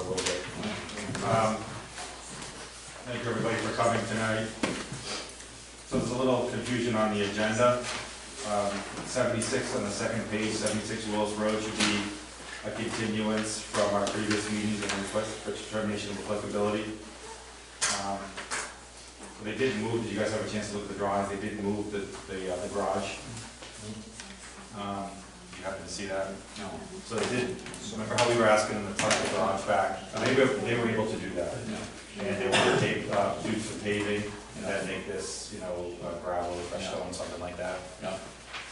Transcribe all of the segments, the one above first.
a little bit. Um, Thank you, everybody, for coming tonight. So there's a little confusion on the agenda. Um, 76 on the second page, 76 Wills Road should be a continuance from our previous meetings and request for determination of applicability. Um, They did move, did you guys have a chance to look at the drawings? They did move the, the uh, the garage. Um, You happen to see that? No. So they did, remember how we were asking them to tuck the garage back? Uh, They were, they were able to do that. And they wanted to tape, uh, do some paving and then make this, you know, uh, gravel or fresh stone, something like that. Yeah.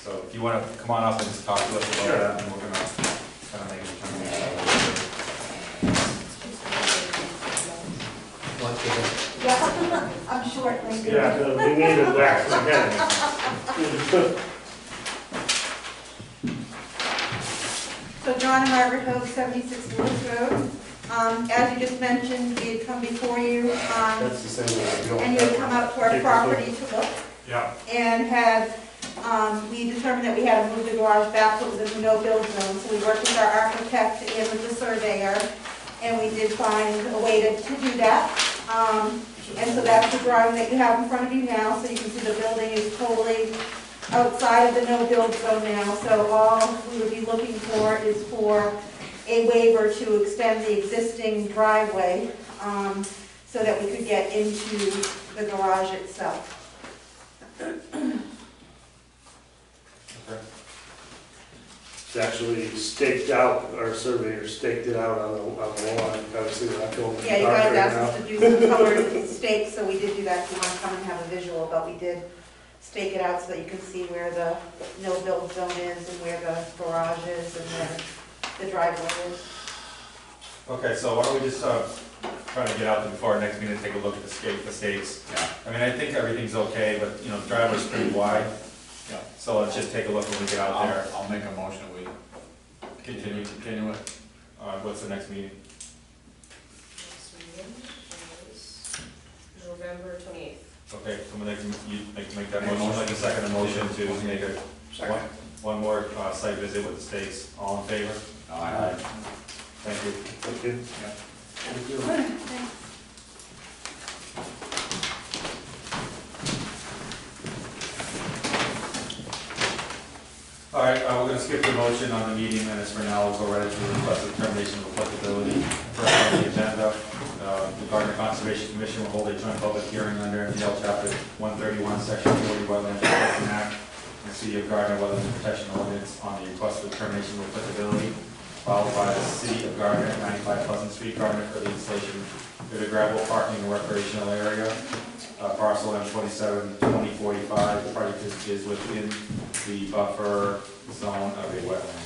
So if you wanna come on up and just talk to us about Sure. that, and we're gonna kind of make a determination. Yeah, I'm short, thank you. Yeah, no, we need it wax again. So John and Margaret Hope, 76 Willis Road. Um, As you just mentioned, we had come before you, um, That's the same way we go. and you had come out to our property to look, Yeah. and had, um, we determined that we had to move the garage back, so it was in the no-build zone. So we worked with our architect and with the surveyor, and we did find a way to to do that. Um, And so that's the drawing that you have in front of you now, so you can see the building is totally outside of the no-build zone now. So all we would be looking for is for a waiver to extend the existing driveway, um, so that we could get into the garage itself. Okay. It's actually staked out, our surveyor staked it out on the, on the lawn, obviously we're not going in Yeah, you dark guys right asked now. us to do some colored stakes, so we did do that, if you want to come and have a visual, but we did stake it out so that you can see where the no-build zone is and where the garage is and where the driveway is. Okay, so why don't we just, uh, try to get out there before our next meeting, and take a look at the skate, the stakes. Yeah. I mean, I think everything's okay, but, you know, the driveway's pretty wide, Yeah. so let's just take a look when we get out there. I'll, I'll make a motion, we continue, continue it. Uh, what's the next meeting? Next meeting is November twenty-eighth. Okay, so make, you make, make that motion, like a second motion to make a, one, one more, uh, site visit with the states, all in favor? Aye. Thank you. Thank you. Yeah. Thank you. All right, uh, we're gonna skip the motion on the meeting minutes for now, we'll go right into the request of termination of applicability. First on the agenda, uh, the Gardner Conservation Commission will hold a joint public hearing under MGL chapter one thirty-one, section forty, Wetlands Protection Act, and City of Gardner Wetlands Protection Ordinance on the request of determination of applicability, followed by the City of Gardner at ninety-five Pleasant Street, Gardner, for the installation of a gravel parking and recreational area, uh, parcel M twenty-seven twenty forty-five, the project is, is within the buffer zone of a wetland.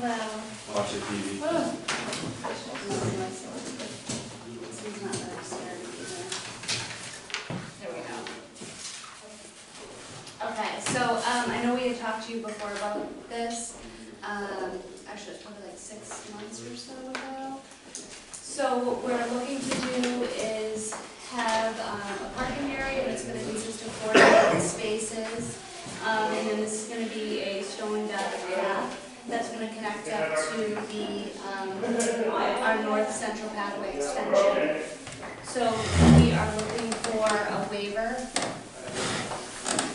Hello. Watch the TV. Go. Okay, so, um, I know we had talked to you before about this, um, actually, it's probably like six months or so ago. So what we're looking to do is have, um, a parking area, and it's gonna be consist of four spaces. Um, and then this is gonna be a stone dust path that's gonna connect up to the, um, our north central pathway extension. So we are looking for a waiver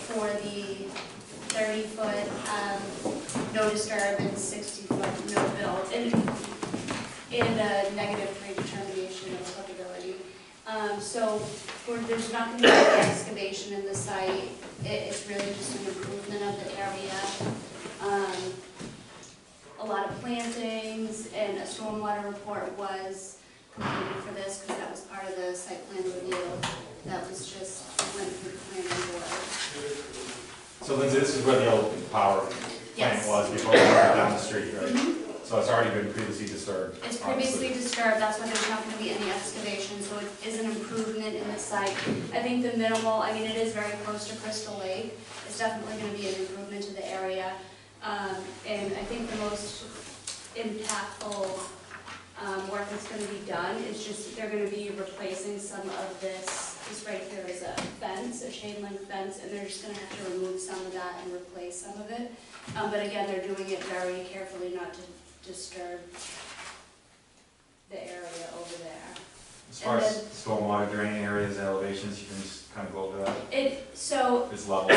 for the thirty-foot, um, no disturbance, sixty-foot no build, and, and a negative predetermination of applicability. Um, so, there's not gonna be any excavation in the site, it, it's really just an improvement of the area. Um, a lot of plantings and a stormwater report was completed for this, because that was part of the site plan review. That was just, went through the planning board. So Lindsay, this is where the old power plant Yes. was before we went down the street, right? Mm-hmm. So it's already been previously disturbed, It's obviously. previously disturbed, that's why there's not gonna be any excavation, so it is an improvement in the site. I think the minimal, I mean, it is very close to Crystal Lake, it's definitely gonna be an improvement to the area. Um, and I think the most impactful, um, work that's gonna be done is just, they're gonna be replacing some of this, this right here is a fence, a chain link fence, and they're just gonna have to remove some of that and replace some of it. Um, but again, they're doing it very carefully not to disturb the area over there. As far And as stormwater draining areas, and elevations, you can just kind of go over that. It, so, It's level.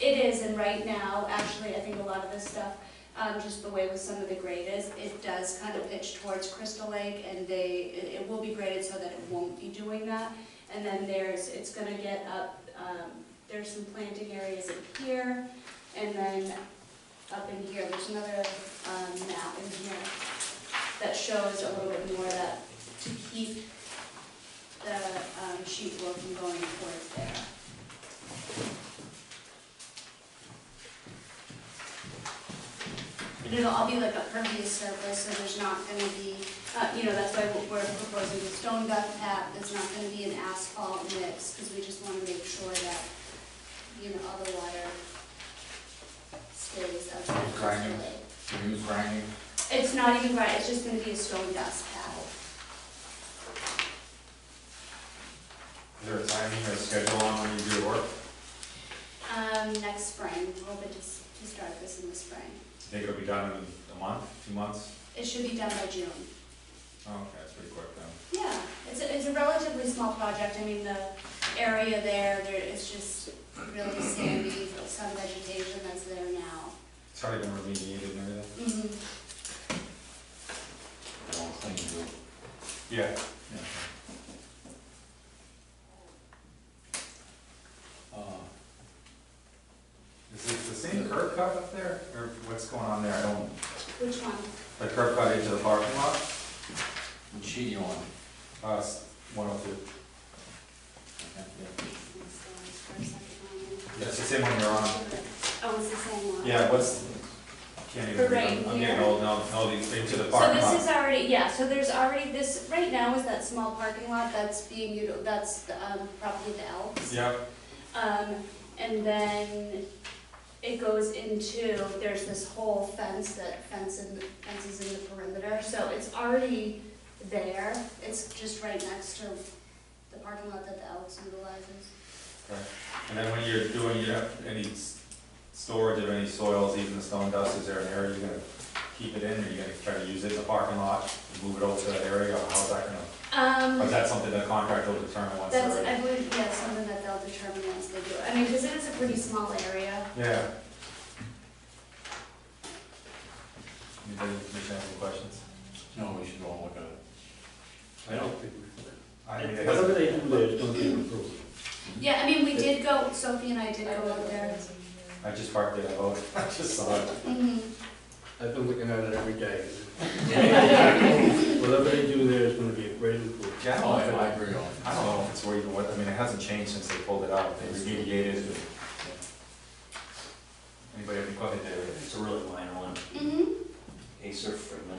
It is, and right now, actually, I think a lot of this stuff, um, just the way with some of the grade is, it does kind of pitch towards Crystal Lake, and they, it, it will be graded so that it won't be doing that. And then there's, it's gonna get up, um, there's some planting areas in here, and then up in here, there's another, um, map in here that shows a little bit more that, to keep the, um, sheet flow from going towards there. And it'll all be like a pervious surface, so there's not gonna be, uh, you know, that's why we're proposing the stone gut path, there's not gonna be an asphalt mix, because we just wanna make sure that, you know, all the water stays of Grinding. lake. You use grinding? It's not even right, it's just gonna be a stone dust path. Is there a timing or a schedule on when you do your work? Um, next spring, we're hoping to, s- to start this in the spring. Think it'll be done in a month, two months? It should be done by June. Oh, okay, that's pretty quick then. Yeah, it's a, it's a relatively small project, I mean, the area there, there, it's just really sandy, some vegetation that's there now. It's already been remediated and everything? Mhm. All clean, too. Yeah. Uh, Is it the same curb cut up there, or what's going on there? I don't, Which one? the curb cut into the parking lot? What sheet you on? Uh, one oh two. Yeah, it's the same one you're on. Oh, it's the same one? Yeah, what's, can't even Right read, I'm getting here. old, no, no, the, into the So parking this lot. is already, yeah, so there's already, this, right now is that small parking lot that's being, util- that's, the, um, probably the Elks. Yep, Um, and then it goes into, there's this whole fence that fence in, fences in the perimeter, so it's already there. It's just right next to the parking lot that the Elks utilizes. Okay. and then when you're doing, you have any storage of any soils, even the stone dust, is there an area you're gonna keep it in, or you're gonna try to use it in the parking lot, move it over to that area, or how's that gonna? Or is Um, that something the contractor will determine once they're that's, ready? I believe, yeah, something that they'll determine once they do it. I mean, because it is a pretty small area. Yeah. Anybody, commission have any questions? No, we should go and look at it. I don't think we. I mean, it Whatever hasn't, they do there is gonna be improved. Yeah, I mean, we did go, Sophie and I did go out there. I just parked there, I voted, I just saw it. Mhm. I've been looking at it every day. Whatever they do there is gonna be a great improvement. Yeah, I don't know I if it- agree on. I don't know if it's where even, what, I mean, it hasn't changed since they pulled it out, they remediated it. Anybody have any questions? It's a really minor one. Mhm. Acer Freeman,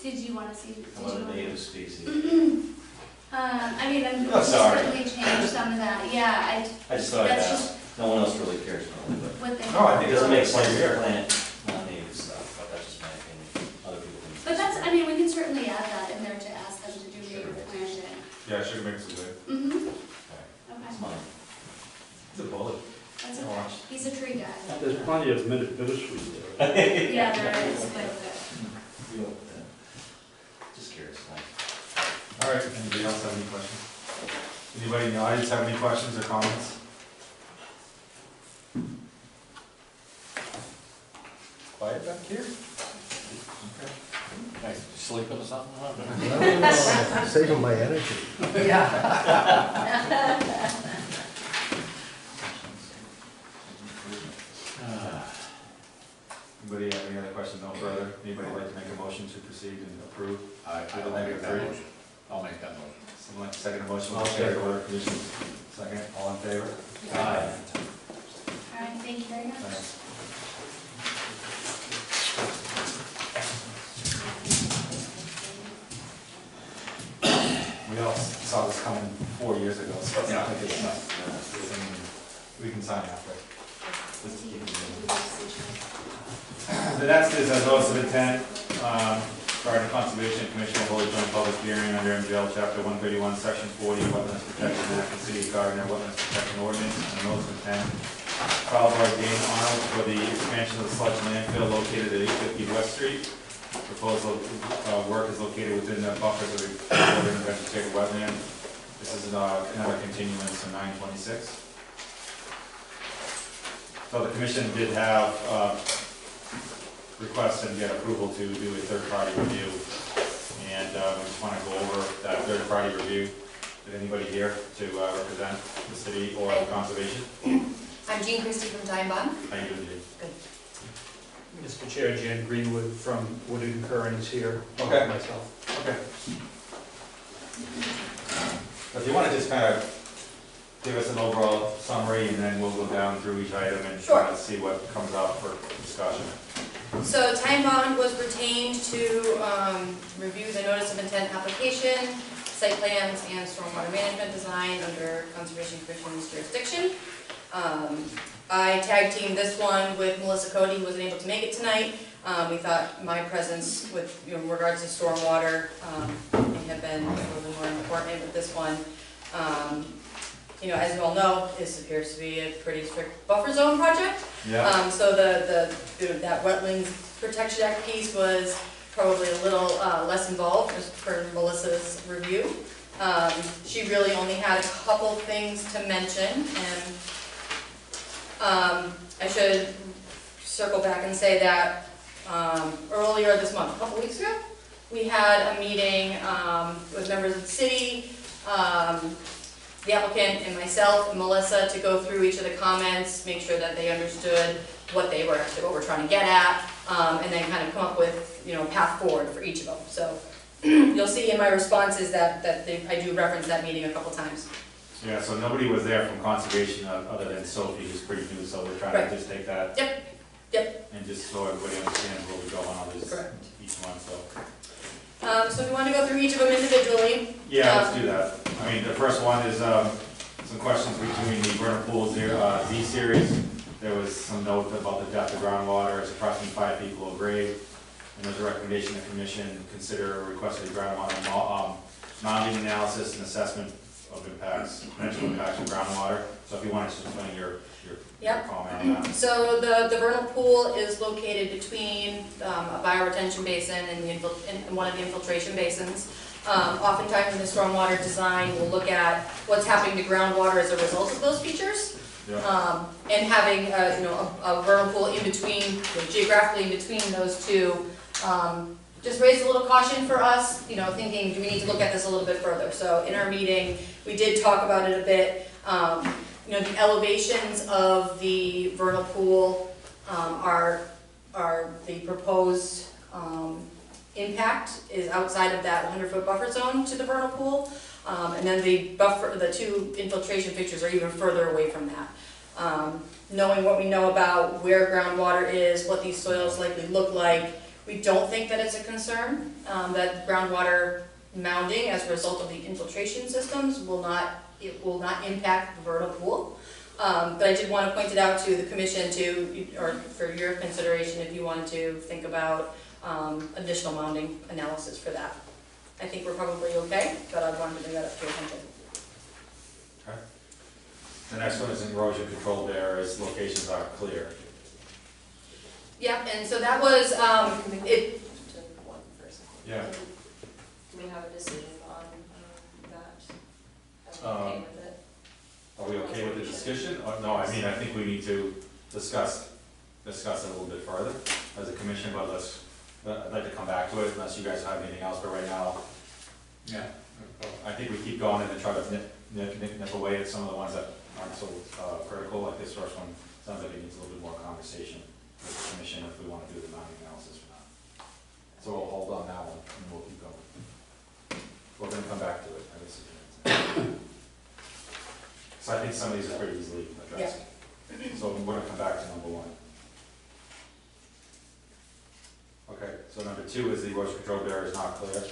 Did you wanna see? did one you of the wanna- native species. Um, I mean, I'm, Oh, we sorry. certainly changed some of that, yeah, I, I just thought that's ask. just No one else really cares about it, but what they. No, I it think doesn't make sense Like to here. plant non-native stuff, but that's just my opinion. Other people think. But that's, I mean, we can certainly add that in there to ask them to do Sure. native planting. Yeah, sugar mix is good. Mm-hmm, It's okay, mine. It's a bullet. that's Yeah, okay, watch. he's a tree guy. There's plenty of bitter- bittersweet there. Yeah, there is quite a bit. You uh, Just curious, like. All right, anybody else have any questions? Anybody in the audience have any questions or comments? Quiet back here? Nice, sleeping or something? huh? Saving my energy. Yeah. Anybody have any other questions, no further? Anybody like to make a motion to proceed and approve? I, I will make that motion. I'll make that motion. Someone like to second a motion? I'll Chair, second. order, commission. Second, all in favor? Aye. All right, thank you very much. Thanks. We all saw this coming four years ago, so it's not like it's not, I mean, we can sign after. Just to keep it. But that's this, a notice of intent, um, Gardner Conservation Commission will hold a joint public hearing under MGL Chapter one thirty-one, Section forty, Wetlands Protection Act, and City of Gardner Wetlands Protection Ordinance, and a notice of intent filed by Dane Arnold for the expansion of the sludge landfill located at eight fifty West Street. Proposal, uh, work is located within the buffers of the and vegetated wetland. This is uh, another continuance to nine twenty-six. So the commission did have, uh, request and get approval to do a third-party review. And uh, we just want to go over that third-party review. Did anybody here to uh, represent the city or the conservation? I'm Jean Christie from Tighe & Bond. How you doing, Jay? Mr. Chair, Jan Greenwood from Woodard and Curran is here. Okay. Myself. Okay. If you want to just kind of give us an overall summary, and then we'll go down through each item and Sure. kind of see what comes up for discussion. So Tighe & Bond was retained to um, review the notice of intent application, site plans, and stormwater management design under Conservation Commission's jurisdiction. Um, I tag teamed this one with Melissa Cody, who wasn't able to make it tonight. Um, We thought my presence with, you know, regards to stormwater um, may have been a little more important with this one. Um, You know, as you all know, this appears to be a pretty strict buffer zone project. Yeah, Um, so the, the, the- that Wetlands Protection Act piece was probably a little, uh, less involved, just for Melissa's review. Um, she really only had a couple things to mention, and, um, I should circle back and say that, um, earlier this month, a couple weeks ago, we had a meeting, um, with members of the city, um, the applicant and myself and Melissa to go through each of the comments, make sure that they understood what they were, actually what we're trying to get at, um, and then kind of come up with, you know, a path forward for each of them. So you'll see in my responses that, that they, I do reference that meeting a couple times. yeah, so nobody was there from conservation other than Sophie, who's pretty new, so we're trying Right. to just take that. Yep, yep. And just so everybody understands where we go on this, Correct. each one, so. Um, so if you want to go through each of them individually, Yeah, let's do that. I mean, the first one is, um, some questions between the vernal pools here, uh, Z series. There was some note about the depth of groundwater, it's approximately five feet below grade. And there's a recommendation the commission consider requested groundwater, mo- um, mounding analysis and assessment of impacts, potential impacts of groundwater. So if you want to explain your your Yep. comment on that. So the, the vernal pool is located between um, a bioretention basin and the, infil- and one of the infiltration basins. Um, Oftentimes in the stormwater design, we'll look at what's happening to groundwater as a result of those features. Yeah, Um, And having, uh, you know, a a vernal pool in between, you know, geographically in between those two, um, just raised a little caution for us, you know, thinking, do we need to look at this a little bit further? So in our meeting, we did talk about it a bit. Um, You know, the elevations of the vernal pool um, are, are the proposed um, impact is outside of that 100-foot buffer zone to the vernal pool. Um, And then the buffer, the two infiltration fixtures are even further away from that. Um, Knowing what we know about where groundwater is, what these soils likely look like, we don't think that it's a concern, um, that groundwater mounding as a result of the infiltration systems will not, it will not impact the vernal pool. Um, But I did want to point it out to the commission to, or for your consideration, if you wanted to think about um, additional mounding analysis for that. I think we're probably okay, but I wanted to bring that up to your attention. the next one is erosion control areas, locations are clear. Yep, and so that was, um, Can it, to one first? Yeah. Do we have a decision on um, that? Are we okay Um, with it? Are we okay with the discussion? Or, no, I mean, I think we need to discuss, discuss it a little bit further as a commission, but let's, I'd like to come back to it unless you guys have anything else, but right now, Yeah. I think we keep going and then try to nip, nip, nip nip away at some of the ones that aren't so, uh, critical, like this first one, sounds like it needs a little bit more conversation with the commission if we wanna do the mounting analysis or not. So we'll hold on that one and we'll keep going. We're gonna come back to it, I guess. So I think some of these are pretty easily addressed. So we're gonna come back to number one. Okay, so number two is the erosion control barrier is not clear.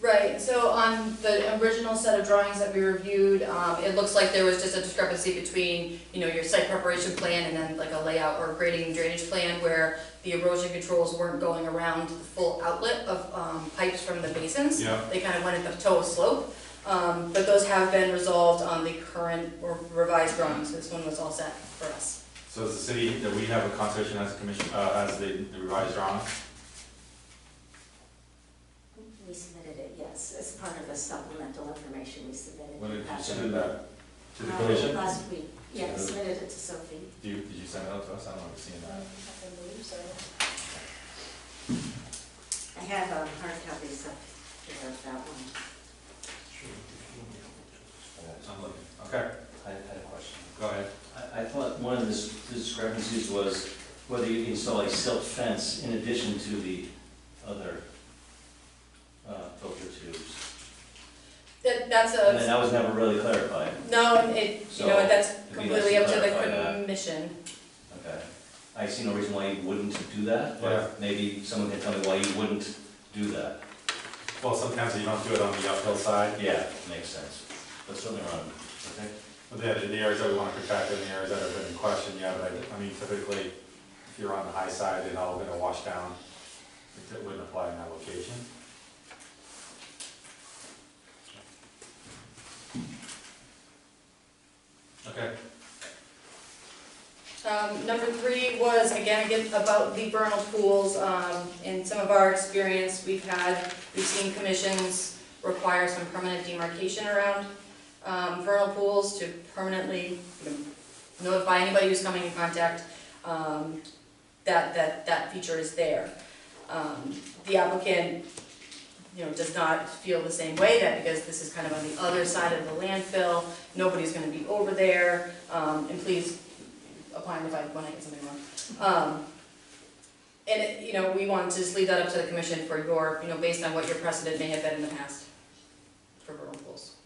Right, so on the original set of drawings that we reviewed, um, it looks like there was just a discrepancy between, you know, your site preparation plan and then like a layout or grading and drainage plan where the erosion controls weren't going around the full outlet of, um, pipes from the basins. Yeah. They kind of went at the toe of slope, um, but those have been resolved on the current or revised drawings, this one was all set for us. So is the city, that we have a conservation as a commission, uh, as the the revised drawings? We submitted it, yes, as part of the supplemental information we submitted. When did you send that? To the uh, commission? Last week, yeah, I submitted it to Sophie. Do you, did you send it out to us? I don't know if I've seen that. I believe so. I have um, hard copies of of that one. I'm looking. Okay, I had a question. go ahead. I, I thought one of the dis- discrepancies was whether you install a silt fence in addition to the other, uh, filter tubes. That, that's And then a, that was never really clarified. no, and it, you know, So, that's it'd be completely nice up to to the clarify that. commission. Okay. I see no reason why you wouldn't do that, Yeah. but maybe someone can tell me why you wouldn't do that. Well, sometimes you don't do it on the uphill side, Yeah, makes sense. That's certainly around, okay? but then in the areas that we want to protect, and the areas that have been in question, yeah, but I, I mean, typically, if you're on the high side, then all gonna wash down. It wouldn't apply in that location. Okay, Um, number three was, again, again, about the vernal pools. Um, in some of our experience, we've had, we've seen commissions require some permanent demarcation around, um, vernal pools to permanently you know, notify anybody who's coming in contact, um, that, that, that feature is there. Um, the applicant, you know, does not feel the same way, that because this is kind of on the other side of the landfill, nobody's gonna be over there, um, and please opine if I, when I get something wrong. Um, and, it- you know, we want to just leave that up to the commission for your, you know, based on what your precedent may have been in the past for vernal pools.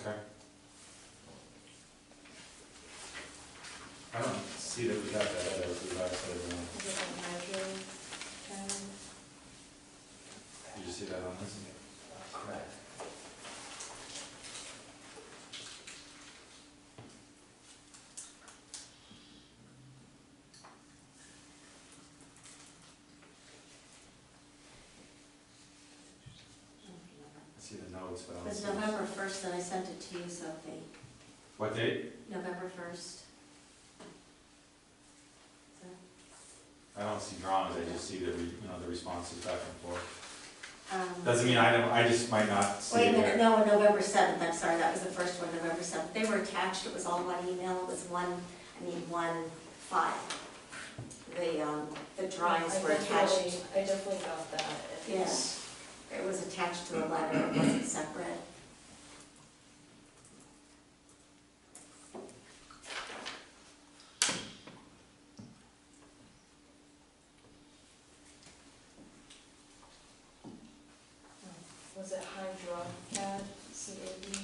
okay. I don't see that we got that other revised set of drawings. Is it on hydro, um, Did you see that on this? Correct. I see the notes, but I It was see. November first that I sent it to you, Sophie, What date? November first. I don't see drawings, I just see the, re- you know, the responses back and forth. Um, Doesn't mean I don't, I just might not see Wait a it minute, there. no, November seventh, I'm sorry, that was the first one, November seventh. They were attached, it was all one email, it was one, I mean, one file. The, um, the drawings I were definitely- attached, I definitely got that. It Yeah. was- it was attached to the letter, it wasn't separate. Was it hydro CAD, C A D?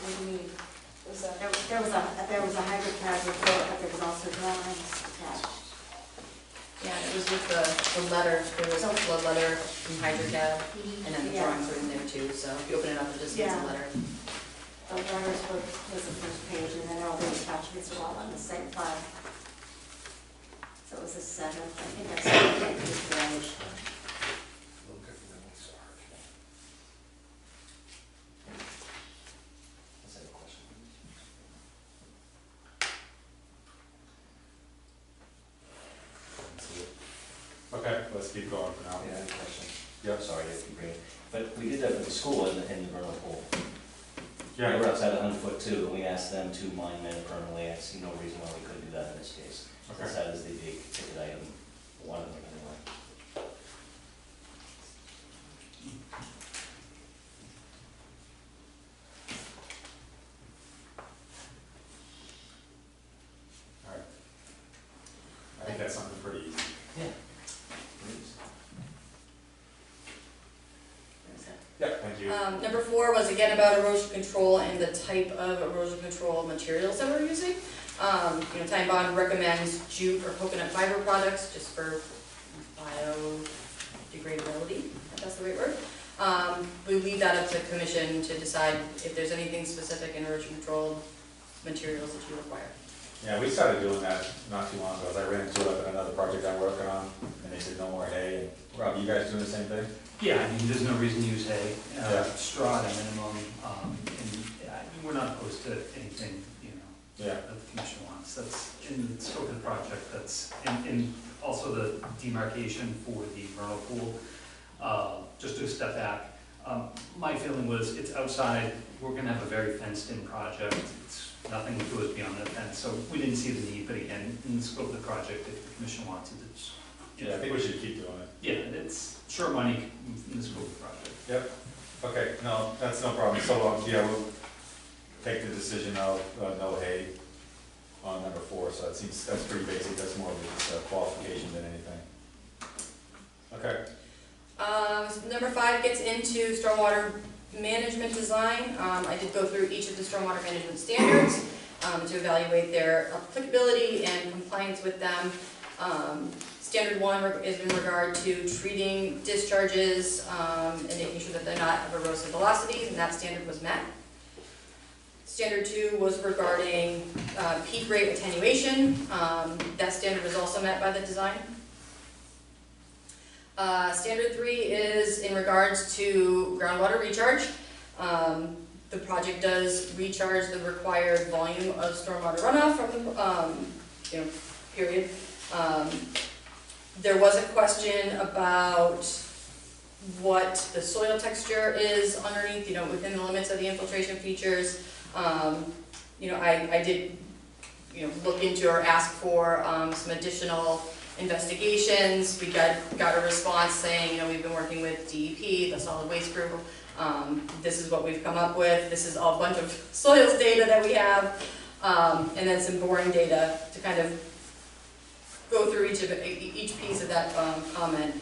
What do you mean? Was that? There was, there was a, there was a HydroCAD report, but there was also drawings attached. Yeah, it was with the, the letter, there was a flood letter from HydroCAD, and then the Yeah. drawings were in there too, so if you open it up, it just needs a Yeah. letter. The letters was, was the first page, and then all the attachments are all on the same file. So it was the seventh, I think that's what I used today. Let's have a question. See it. Okay, let's keep going for now. Yeah, I have a question. Yep. Sorry to keep bringing, but we did that for the school in, the- in the vernal pool. Yeah, We're outside a hundred foot too, and we asked them to mine men permanently, I see no reason why we couldn't do that in this case. Since that is the big ticket item, one of them anyway. all right. I think that's something pretty easy. Yeah. Please. Yeah, thank you. Um, number four was again about erosion control and the type of erosion control materials that we're using. Um, you know, Tighe & Bond recommends jute or coconut fiber products, just for biodegradability, if that's the right word. Um, we leave that up to the commission to decide if there's anything specific in erosion control materials that you require. Yeah, we started doing that not too long ago, I ran into it at another project I'm working on, and they said no more hay, Rob, you guys doing the same thing? Yeah, I mean, there's no reason to use hay, Yeah. uh, straw at a minimum, um, and, uh, we're not opposed to anything, you know, Yeah. that the commission wants. That's in the scope of the project, that's, and, and also the demarcation for the vernal pool. Uh, just to step back, um, my feeling was it's outside, we're gonna have a very fenced-in project. It's, nothing goes beyond that fence, so we didn't see the need, but again, in the scope of the project, if the commission wants it, it's, Yeah, I think we should keep doing it. yeah, it's short money in the scope of the project. Yep, okay, no, that's no problem, so, um, yeah, we'll take the decision of, uh, no hay on number four, so that seems, that's pretty basic, that's more of just a qualification than anything. Okay, Um, number five gets into stormwater management design. Um, I did go through each of the stormwater management standards, um, to evaluate their applicability and compliance with them. Um, standard one is in regard to treating discharges, um, and making sure that they're not of erosive velocities, and that standard was met. Standard two was regarding, uh, peak rate attenuation. Um, that standard was also met by the design. Uh, standard three is in regards to groundwater recharge. Um, the project does recharge the required volume of stormwater runoff from the, um, you know, period. Um, there was a question about what the soil texture is underneath, you know, within the limits of the infiltration features. Um, you know, I, I did, you know, look into or ask for, um, some additional investigations. We got, got a response saying, you know, we've been working with DEP, the solid waste group. Um, this is what we've come up with. This is all a bunch of soils data that we have. Um, and then some boring data to kind of go through each of, each piece of that, um, comment.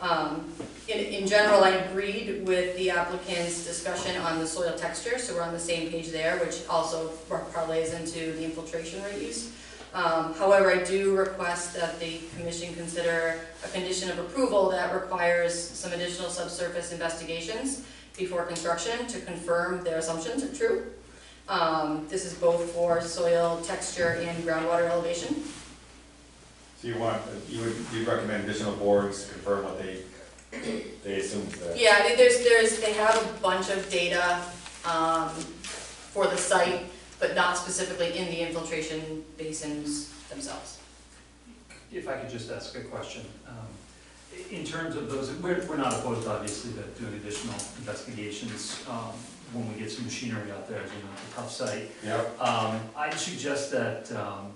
Um, in, in general, I agreed with the applicant's discussion on the soil texture, so we're on the same page there, which also parlays into the infiltration rate use. Um, however, I do request that the commission consider a condition of approval that requires some additional subsurface investigations before construction to confirm their assumptions are true. Um, this is both for soil texture and groundwater elevation. so you want, you would, you recommend additional borings to confirm what they, they assumed that? Yeah, I mean, there's, there's, they have a bunch of data, um, for the site, but not specifically in the infiltration basins themselves. If I could just ask a question. um, In terms of those, we're, we're not opposed, obviously, to doing additional investigations um, when we get some machinery out there, as you know, it's a tough site. Yep, Um, I'd suggest that um,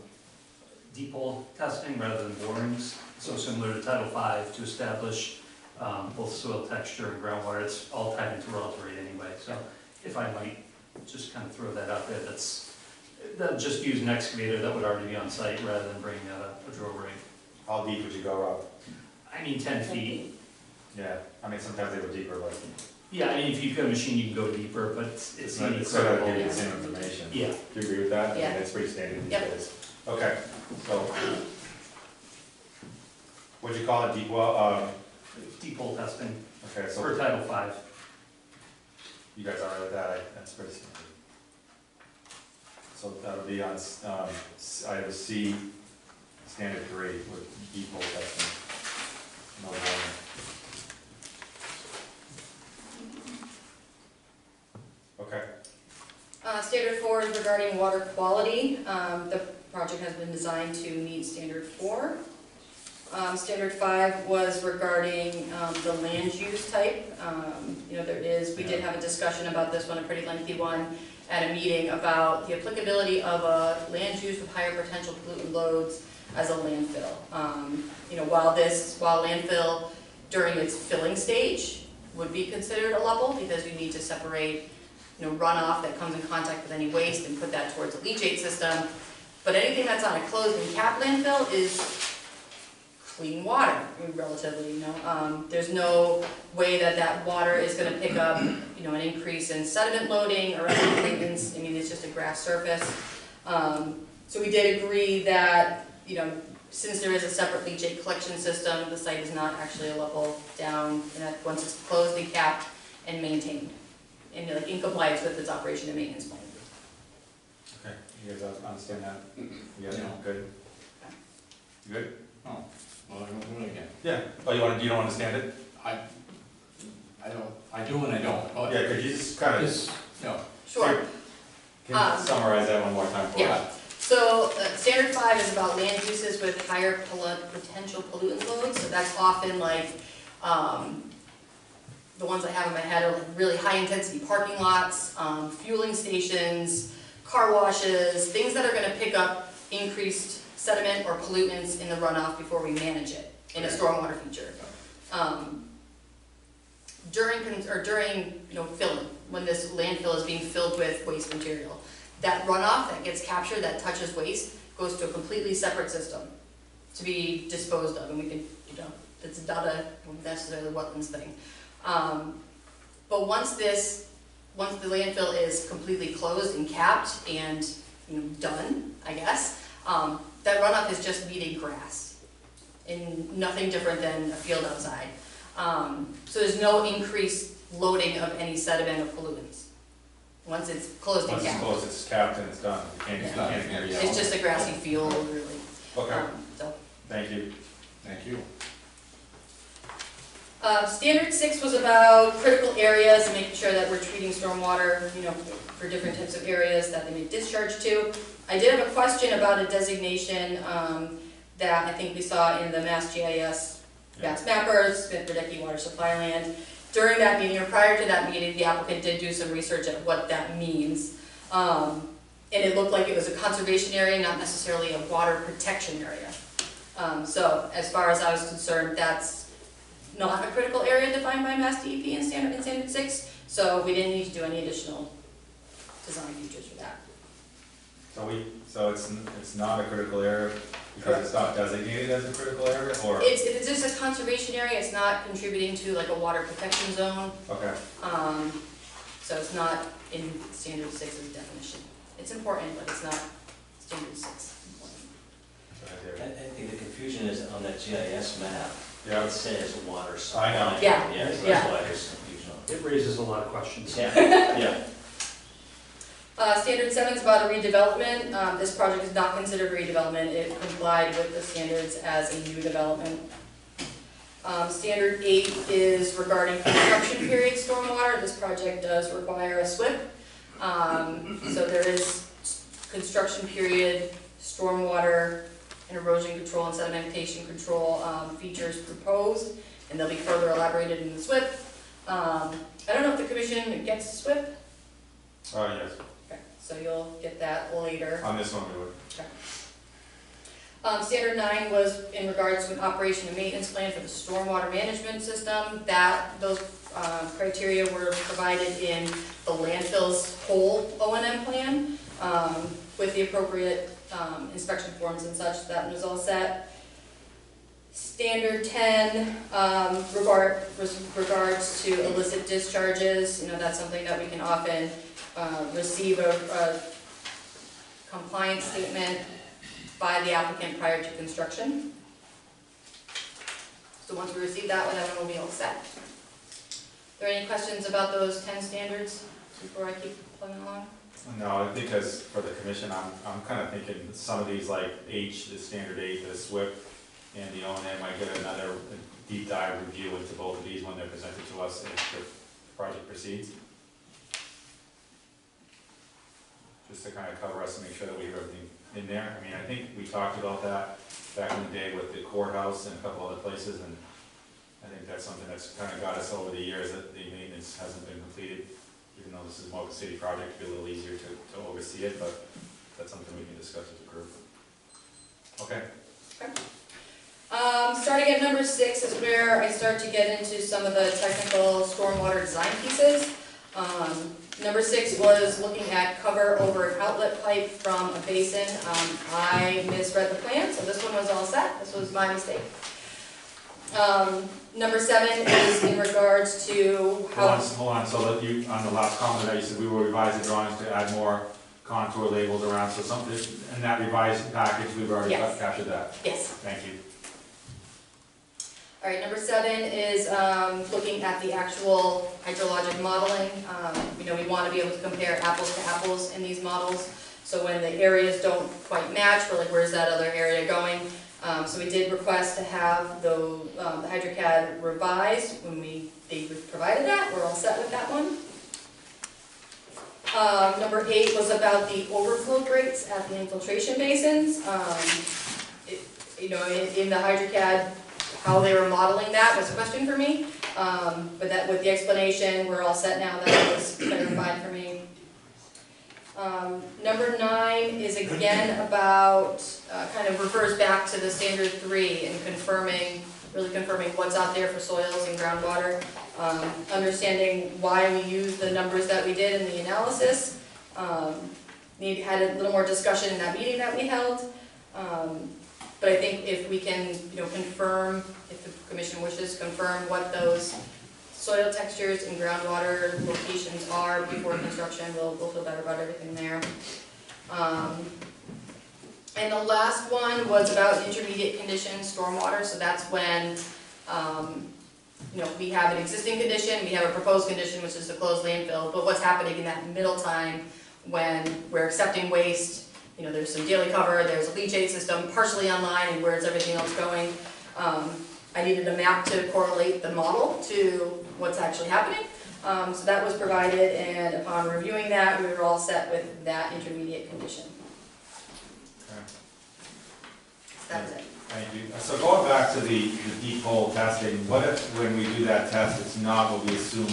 deep hole testing rather than borings, so similar to Title V, to establish um, both soil texture and groundwater, it's all tied into relative rate anyway. So if I might just kind of throw that out there, that's, that just use an excavator that would already be on site rather than bringing out a- a drill rig. how deep would you go, Rob? I mean, ten feet. Yeah, I mean, sometimes they go deeper, but Yeah, I mean, if you've got a machine, you can go deeper, but it's it's it's not, it's not gonna give you the incredible. same information. Yeah, Do you agree with that? I mean, Yeah. It's pretty standard these Yep. days. Okay, so. What'd you call it, deep well, um, deep hole testing okay, so for Title V. you guys all right with that? I- That's pretty standard. So that'll be on, s- um, s- item C, standard three with hole testing. No warning. Okay, Uh, standard four is regarding water quality. Um, the project has been designed to meet standard four. Um, standard five was regarding, um, the land use type. Um, you know, there is, we did have a discussion about this one, a pretty lengthy one, at a meeting about the applicability of a land use with higher potential pollutant loads as a landfill. Um, you know, while this, while landfill during its filling stage would be considered a LUHPPL, because you need to separate you know, runoff that comes in contact with any waste and put that towards a leachate system. But anything that's on a closed and capped landfill is clean water, relatively, you know. Um, there's no way that that water is gonna pick up, you know, an increase in sediment loading or other pollutants. I mean, it's just a grass surface. Um, so we did agree that, you know, since there is a separate leachate collection system, the site is not actually a LUHPPL down, and that, once it's closed and capped and maintained, and like in compliance with its operation and maintenance plan. Okay, you guys understand that? You guys Yeah. good? You Good? Oh, well, I don't do it again. Yeah. Oh, you want, you don't understand it? I, I don't, I do and I don't, but Yeah, could you just kind of, this, no, Sure. can Um, you summarize that one more time for us? Yeah. So, uh, standard five is about land uses with higher pollu- potential pollutant loads, so that's often like, um, the ones I have in my head are like really high-intensity parking lots, um, fueling stations, car washes, things that are gonna pick up increased sediment or pollutants in the runoff before we manage it in a stormwater feature. Um, during, or during, you know, filling, when this landfill is being filled with waste material, that runoff that gets captured, that touches waste, goes to a completely separate system to be disposed of, and we can, you know, it's not a necessarily wetlands thing. Um, but once this, once the landfill is completely closed and capped and, you know, done, I guess, um, that runoff is just meeting grass and nothing different than a field outside. Um, so there's no increased loading of any sediment or pollutants, once it's closed and Once it's capped. closed, it's capped and it's done. You can't, you can't. It's just a grassy field, really. Okay, Um, So, thank you. thank you. uh, standard six was about critical areas and making sure that we're treating stormwater, you know, for different types of areas that they may discharge to. I did have a question about a designation, um, that I think we saw in the Mass GIS Mass Mappers, Smith Radecki Water Supply Land. During that meeting, or prior to that meeting, the applicant did do some research at what that means. Um, and it looked like it was a conservation area, not necessarily a water protection area. Um, so as far as I was concerned, that's not a critical area defined by Mass DEP in standard, in standard six, so we didn't need to do any additional design features for that. So we, so it's, n- it's not a critical area because it's not designated as a critical area or? It's, it's just a conservation area, it's not contributing to like a water protection zone, Okay, um, so it's not in standard six's definition. It's important, but it's not standard six important. so I, I think the confusion is on that GIS map. Yeah. It says water supply. I know. Yeah, Yeah, so yeah. that's why there's confusion on It raises a lot of questions. Yeah, yeah. Uh, standard seven is about a redevelopment, um, this project is not considered redevelopment, it complied with the standards as a new development. Um, standard eight is regarding construction period stormwater, this project does require a SWPPP. Um, so there is construction period, stormwater, and erosion control and sedimentation control, um, features proposed, and they'll be further elaborated in the SWPPP. Um, I don't know if the commission gets SWPPP, Oh, yes, so you'll get that later. on this one we would. Um, standard nine was in regards to an operation and maintenance plan for the stormwater management system. That, those, uh, criteria were provided in the landfill's whole O and M plan, um, with the appropriate, um, inspection forms and such, that was all set. Standard ten, um, regard, regards to illicit discharges, you know, that's something that we can often, uh, receive a, a compliance statement by the applicant prior to construction. So once we receive that one, that one will be all set. Are there any questions about those ten standards before I keep plugging along? No, because for the commission, I'm, I'm kind of thinking some of these like H, the standard H, the SWPPP, and the O and M might get another deep dive review into both of these when they're presented to us if the project proceeds. Just to kind of cover us and make sure that we have everything in there. I mean, I think we talked about that back in the day with the courthouse and a couple other places, and I think that's something that's kind of got us over the years, that the maintenance hasn't been completed even though this is more of a city project, it'd be a little easier to, to oversee it, but that's something we can discuss as a group. Okay, Um, starting at number six is where I start to get into some of the technical stormwater design pieces. Um, number six was looking at cover over an outlet pipe from a basin. Um, I misread the plan, so this one was all set, this was my mistake. Um, number seven is in regards to hold on, hold on, so that you, on the last comment that you said, we will revise the drawings to add more contour labels around, so something, in that revised package, we've already Yes. captured that. Yes. Thank you. All right, number seven is um, looking at the actual hydrologic modeling. Um, You know, we want to be able to compare apples to apples in these models. So when the areas don't quite match, we're like, where's that other area going? Um, So we did request to have the um, the HydroCAD revised. When we, they provided that, we're all set with that one. Um, Number eight was about the overflow rates at the infiltration basins. Um, it- You know, in in the HydroCAD, how they were modeling that was a question for me. Um, But that, with the explanation, we're all set now, that was clarified for me. Um, Number nine is again about, uh, kind of refers back to the standard three and confirming, really confirming what's out there for soils and groundwater. Um, Understanding why we used the numbers that we did in the analysis. Um, Need, had a little more discussion in that meeting that we held. Um, But I think if we can, you know, confirm, if the commission wishes, confirm what those soil textures and groundwater locations are before construction, we'll, we'll feel better about everything there. Um, And the last one was about intermediate condition stormwater, so that's when, um, you know, we have an existing condition, we have a proposed condition, which is the closed landfill, but what's happening in that middle time when we're accepting waste, you know, there's some daily cover, there's a leachate system partially online, and where's everything else going? Um, I needed a map to correlate the model to what's actually happening. Um, so that was provided, and upon reviewing that, we were all set with that intermediate condition. Okay. That was it. Thank you. So going back to the, the deep hole testing, what if, when we do that test, it's not what we assume,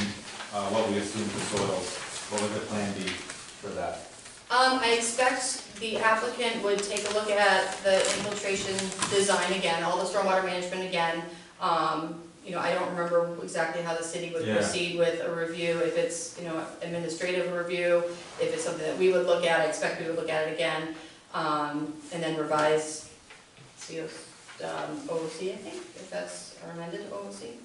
uh, what we assume for soils? What would the plan be for that? Um, I expect the applicant would take a look at the infiltration design again, all the stormwater management again. Um, you know, I don't remember exactly how the city would Yeah. proceed with a review, if it's, you know, administrative review, if it's something that we would look at, I expect we would look at it again. Um, and then revise CO, um, OOC, I think, if that's our amended OOC.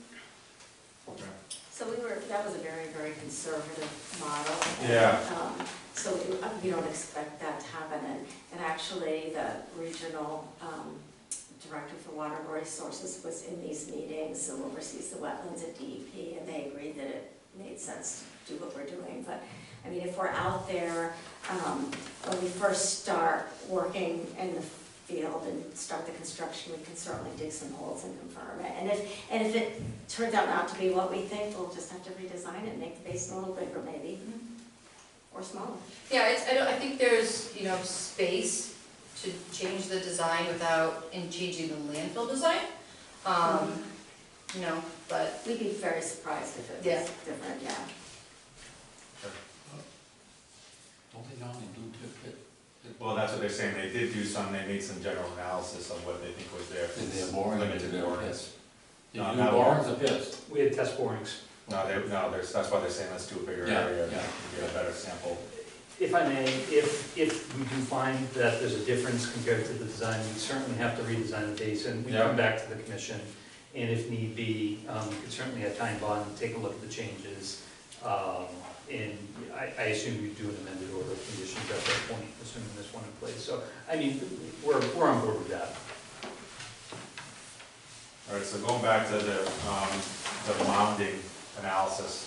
So we were, that was a very, very conservative model. Yeah. Um, So we- uh, don't expect that to happen, and, and actually, the regional um, director for water resources was in these meetings, who oversees the wetlands at DEP, and they agreed that it made sense to do what we're doing, but, I mean, if we're out there, um, when we first start working in the field and start the construction, we can certainly dig some holes and confirm it, and if, and if it turns out not to be what we think, we'll just have to redesign it, make the basin a little bigger maybe, or smaller. Yeah, it's, I don't, I think there's, you know, space to change the design without, in changing the landfill design. Um, you know, but, We'd be very surprised if it Yeah. was different, yeah. Don't they normally do tip pit? Well, that's what they're saying, they did do some, they made some general analysis of what they think was there. Is there boring? Limited Is there borings. pits? You No, do not borings or pits? We had test borings. No, they, no, there's, that's why they're saying let's do a bigger Yeah, area, yeah. get a better sample. If I may, if, if we do find that there's a difference compared to the design, we certainly have to redesign the basin. We Yeah. come back to the commission, and if need be, um, we could certainly have Tighe & Bond, take a look at the changes. Um, And I, I assume you do an amended order of conditions at that point, assuming there's one in place. So, I mean, we're, we're on board with that. All right, so going back to the, um, the mounding analysis,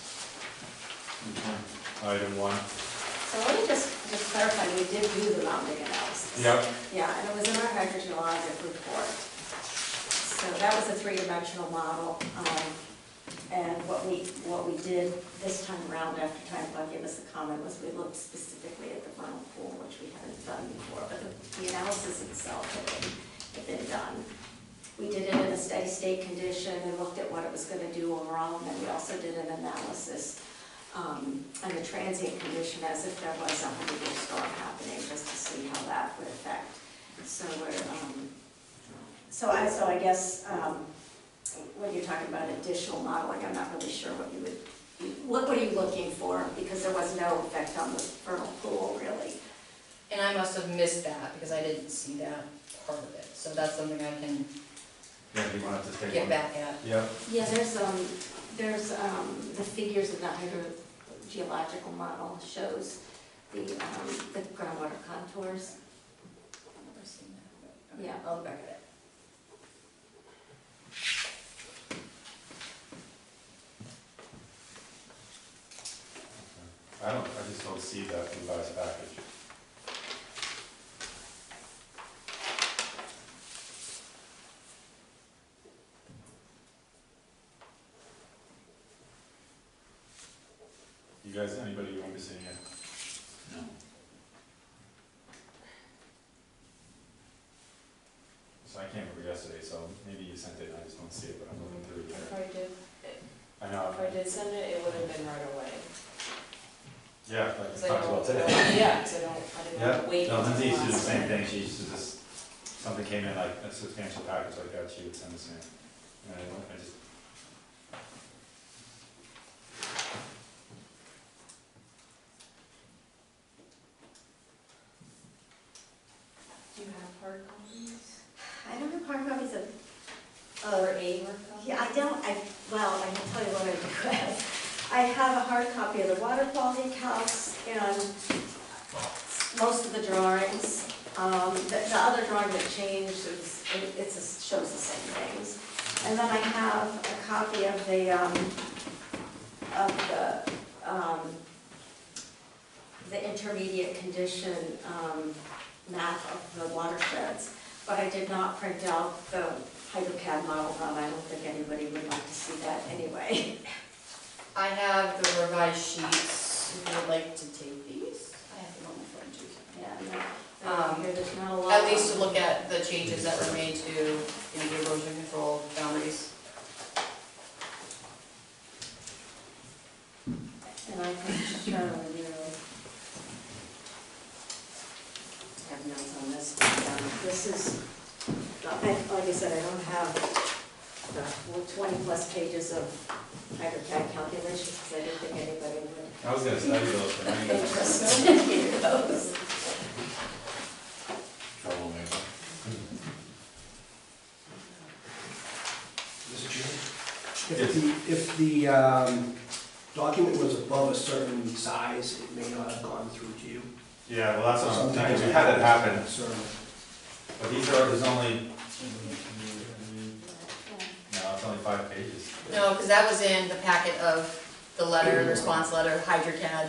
item one. So let me just, just clarify, we did do the mounding analysis. Yep, Yeah, and it was in our hydrogeologic report. So that was a three-dimensional model. um, And what we, what we did this time around, after Tighe & Bond gave us a comment, was we looked specifically at the vernal pool, which we hadn't done before, but the, the analysis itself had been, had been done. We did it in a steady state condition and looked at what it was gonna do overall, and then we also did an analysis um, on the transient condition as if there was a hundred-year storm happening, just to see how that would affect. So we're, um, so I, so I guess, um, when you're talking about additional modeling, I'm not really sure what you would, what, what are you looking for? Because there was no effect on the vernal pool, really. and I must have missed that because I didn't see that part of it. So that's something I can yeah, you wanted to take get one? back at. Yep, Yeah, there's, um, there's, um, the figures of the hydrogeological model shows, the, um, the groundwater contours. I've never seen that, but, okay, Yeah. I'll look back at it. I don't, I just don't see that in revised package. You guys, anybody you want to see it? No. So I came over yesterday, so maybe you sent it, and I just don't see it, but I'm looking through it If there. I did, I know, if I did send it, it would have been right away. yeah, like we 'Cause I talked don't- about today. Yeah, because I don't, I didn't Yeah, want to wait no, until Lindsay used to do the last same minute. thing, she used to just, something came in like a substantial package like that, she would send the same. And I, I just, Do you have hard copies? I don't have hard copies of, Or of, a hard copy? yeah, I don't, I, well, I can tell you what I have. I have a hard copy of the water quality calcs and most of the drawings. Um, the, the other drawing that changed is, it, it's, a- shows the same things. And then I have a copy of the, um, of the, um, the intermediate condition, um, map of the watersheds. But I did not print out the HydroCAD model run, I don't think anybody would like to see that anyway. I have the revised sheets, if you would like to take these, I have them on my phone too. Yeah, no, Um, here, there's not a lot. At least to look at the changes that were made to, you know, the erosion control boundaries. And I can with you. I have notes on this, um, this is, I- like I said, I don't have the twenty plus pages of HydroCAD calculations, because I didn't think anybody would I was gonna study those, but I be didn't. interested in those. Troublemaker. Mr. Chairman? If the, if the um, document was above a certain size, it may not have gone through to you. Yeah, well, that's what I'm Something thinking, we had it happen, So, but these are, there's only, no, it's only five pages. No, because that was in the packet of the letter, response letter, HydroCAD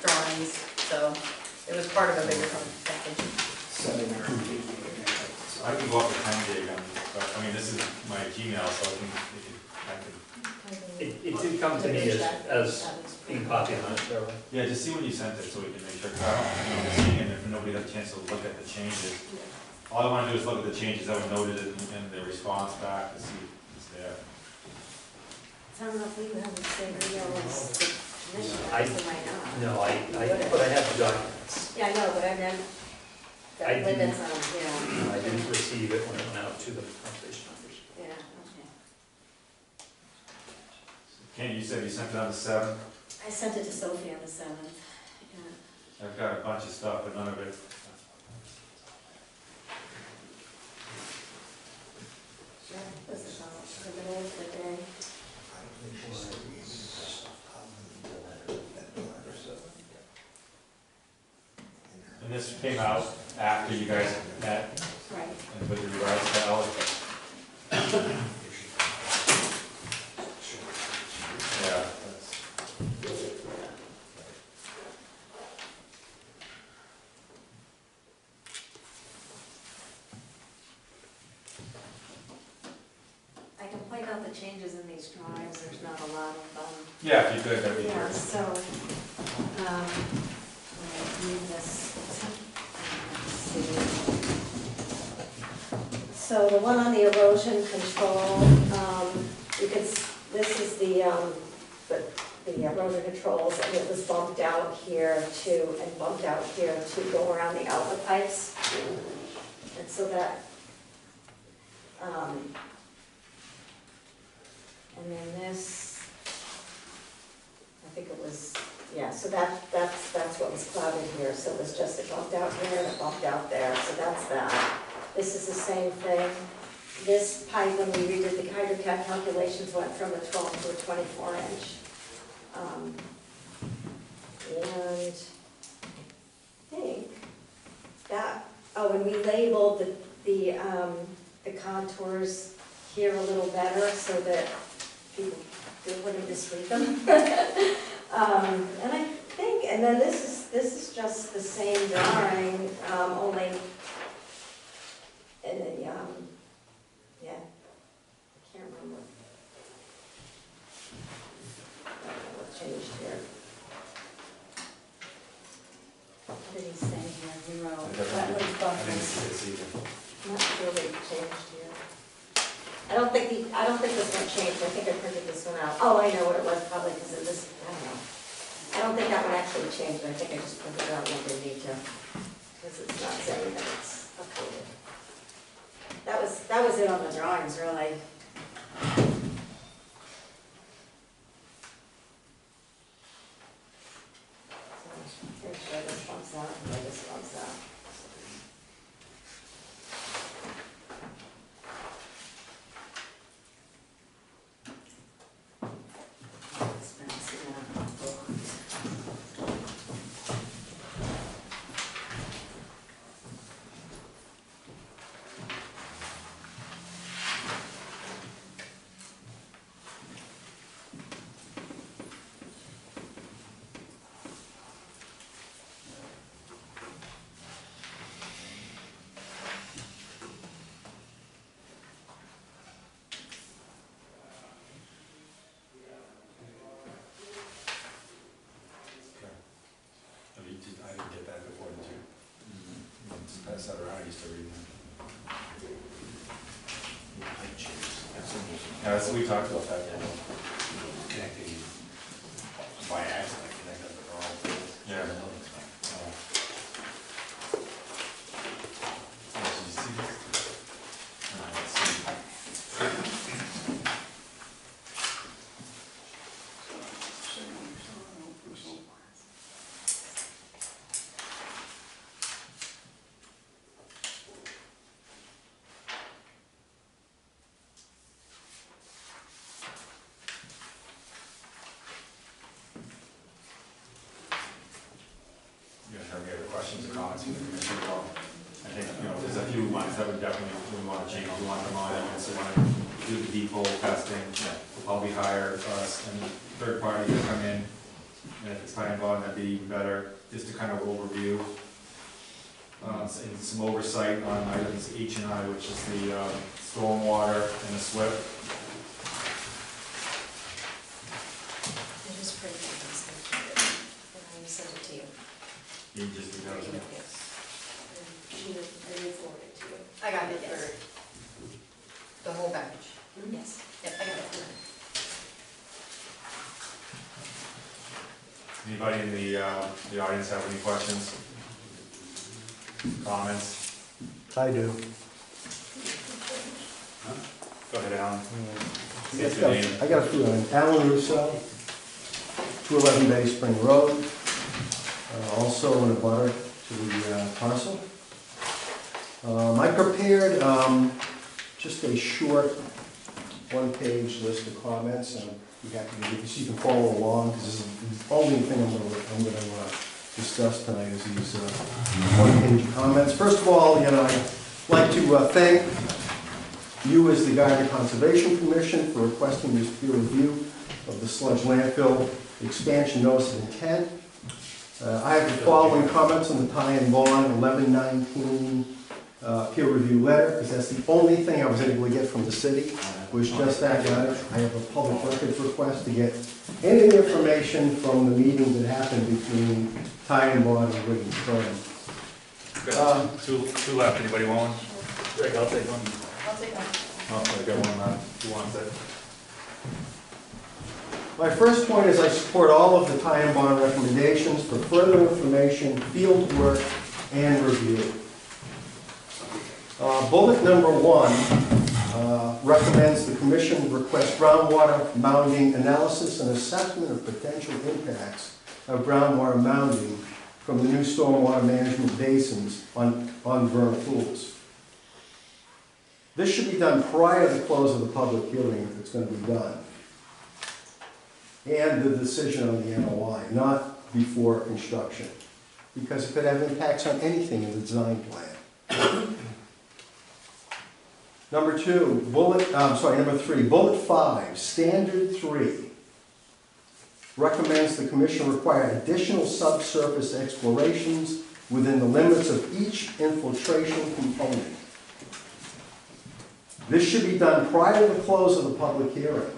drawings, so it was part of a bigger package. seven or. So I can go up to ten gig on, but, I mean, this is my Gmail, so I can, I can, It, it did come to me as, as being copied on it, so. yeah, just see when you sent it, so we can make sure, 'cause I don't, you know, seeing it, if nobody had a chance to look at the changes. All I wanna do is look at the changes that were noted in, in the response back to see if it's there. I don't know if you have the same email as the I- so might not. No, I, I, but I have the documents. Yeah, I know, but I meant, I that didn't- limits on, yeah, I didn't receive it when it went out to the conservation officers. yeah, okay. Ken, you said you sent it on the seventh, I sent it to Sophie on the seventh, yeah. I've got a bunch of stuff, but none of it. This is all the middle of the day. And this came out after you guys met Right. and with regards to Ellie. Yeah, that's, I can point out the changes in these drawings, there's not a lot of, um, yeah, if you could, that'd be yeah, great. so, um, when I read this, let's see. So the one on the erosion control, um, you could, s- this is the, um, the, the erosion controls, and it was bumped out here bumped out here to go around the outlet pipes. And so that, um, and then this, I think it was, yeah, so that, that's, that's what was clouded here, so it was just, it bumped out here and it bumped out there, so that's that. This is the same thing. This pipe, when we redid the HydroCAD calculations, went from a twelve to a twenty-four inch. Um, And think that, oh, and we labeled the, the, um, the contours here a little better so that people wouldn't misread them. Um, and I think, and then this is, this is just the same drawing, um, only, and then, um, yeah, I can't remember. I don't know what changed here. What did he say here, he wrote, wetland buffers, not sure what he changed here. I don't think the, I don't think this one changed, I think I printed this one out. Oh, I know what it was, probably because of this, I don't know. I don't think that one actually changed, but I think I just printed it out when they need to, because it's not saying that it's updated. That was, that was it on the drawings, really. So, Here's where this one's out, and where this one's out. It's bouncing out. I mean, just- I didn't get that before, did you? Pass around, I used to read them. Yeah, that's, what we talked about that. Connecting, by accident, connected the wrong thing. Yeah. Oh. Oh, did you see this? Uh, let's see. You guys have any other questions or comments from the commission at all? I think, you know, there's a few ones that we definitely, we want to change, we want them on, and we want to do the deep hole testing. We'll probably hire us and third party to come in, and if it's Tighe & Bond, that'd be even better, just to kind of overview. Uh, and some oversight on items H and I, which is the, uh, stormwater and the SWPPP. I just printed this, and I sent it to you. You just do that. Yes. And She, I did forward it to you. I got it Yes. for the whole package. Yes. Yep, I got it. Anybody in the, audience have any questions? Comments? I do. Go ahead, Alan. I State your name. got I got a few, on Alan Russo, 211 Bay Spring Road, uh, also in a butter to the uh, parcel. Um, I prepared um, just a short, one-page list of comments, and you have to, you so you can follow along, because this is the only thing I'm gonna, I'm gonna uh, discuss tonight is these uh, one-page comments. First of all, you know, I'd like to uh, thank you as the Gardner Conservation Commission for requesting this peer review of the sludge landfill expansion notice of intent. Uh, I have the following comments on the Tighe & Bond, 1119 uh, peer review letter, because that's the only thing I was able to get from the city, was just that letter. I have a public records request to get any information from the meeting that happened between Tighe & Bond and Williams Burn. Um, Two, two left, anybody want one? Rick, I'll take one. I'll take that. Oh, I got one left, who wants it? My first point is I support all of the Tighe & Bond recommendations for further information, field work, and review. Uh, Bullet number one uh, recommends the commission request groundwater mounding analysis and assessment of potential impacts of groundwater mounding from the new stormwater management basins on, on vernal pools. This should be done prior to the close of the public hearing if it's going to be done and the decision on the NOI, not before construction. because it could have impacts on anything in the design plan. Number two, bullet, uh, I'm sorry, number three, bullet five, standard three recommends the commission require additional subsurface explorations within the limits of each infiltration component. This should be done prior to the close of the public hearing,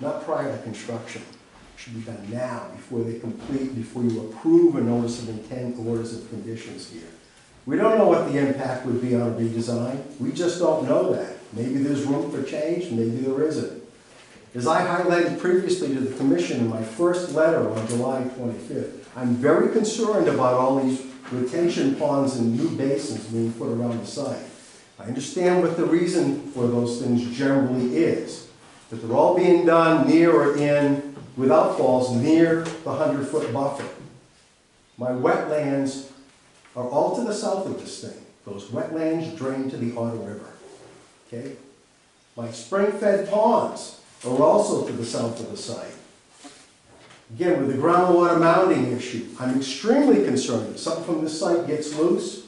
not prior to construction. It Should be done now, before they complete, before you approve a notice of intent, orders of conditions here. We don't know what the impact would be on a redesign, we just don't know that. Maybe there's room for change, maybe there isn't. As I highlighted previously to the commission in my first letter on July 25th, I'm very concerned about all these retention ponds and new basins being put around the site. I understand what the reason for those things generally is, that they're all being done near or in, without falls, near the 100-foot buffer. My wetlands are all to the south of this thing. Those wetlands drain to the Otter River, okay? My spring-fed ponds are also to the south of the site. Again, with the groundwater mounding issue, I'm extremely concerned that something from this site gets loose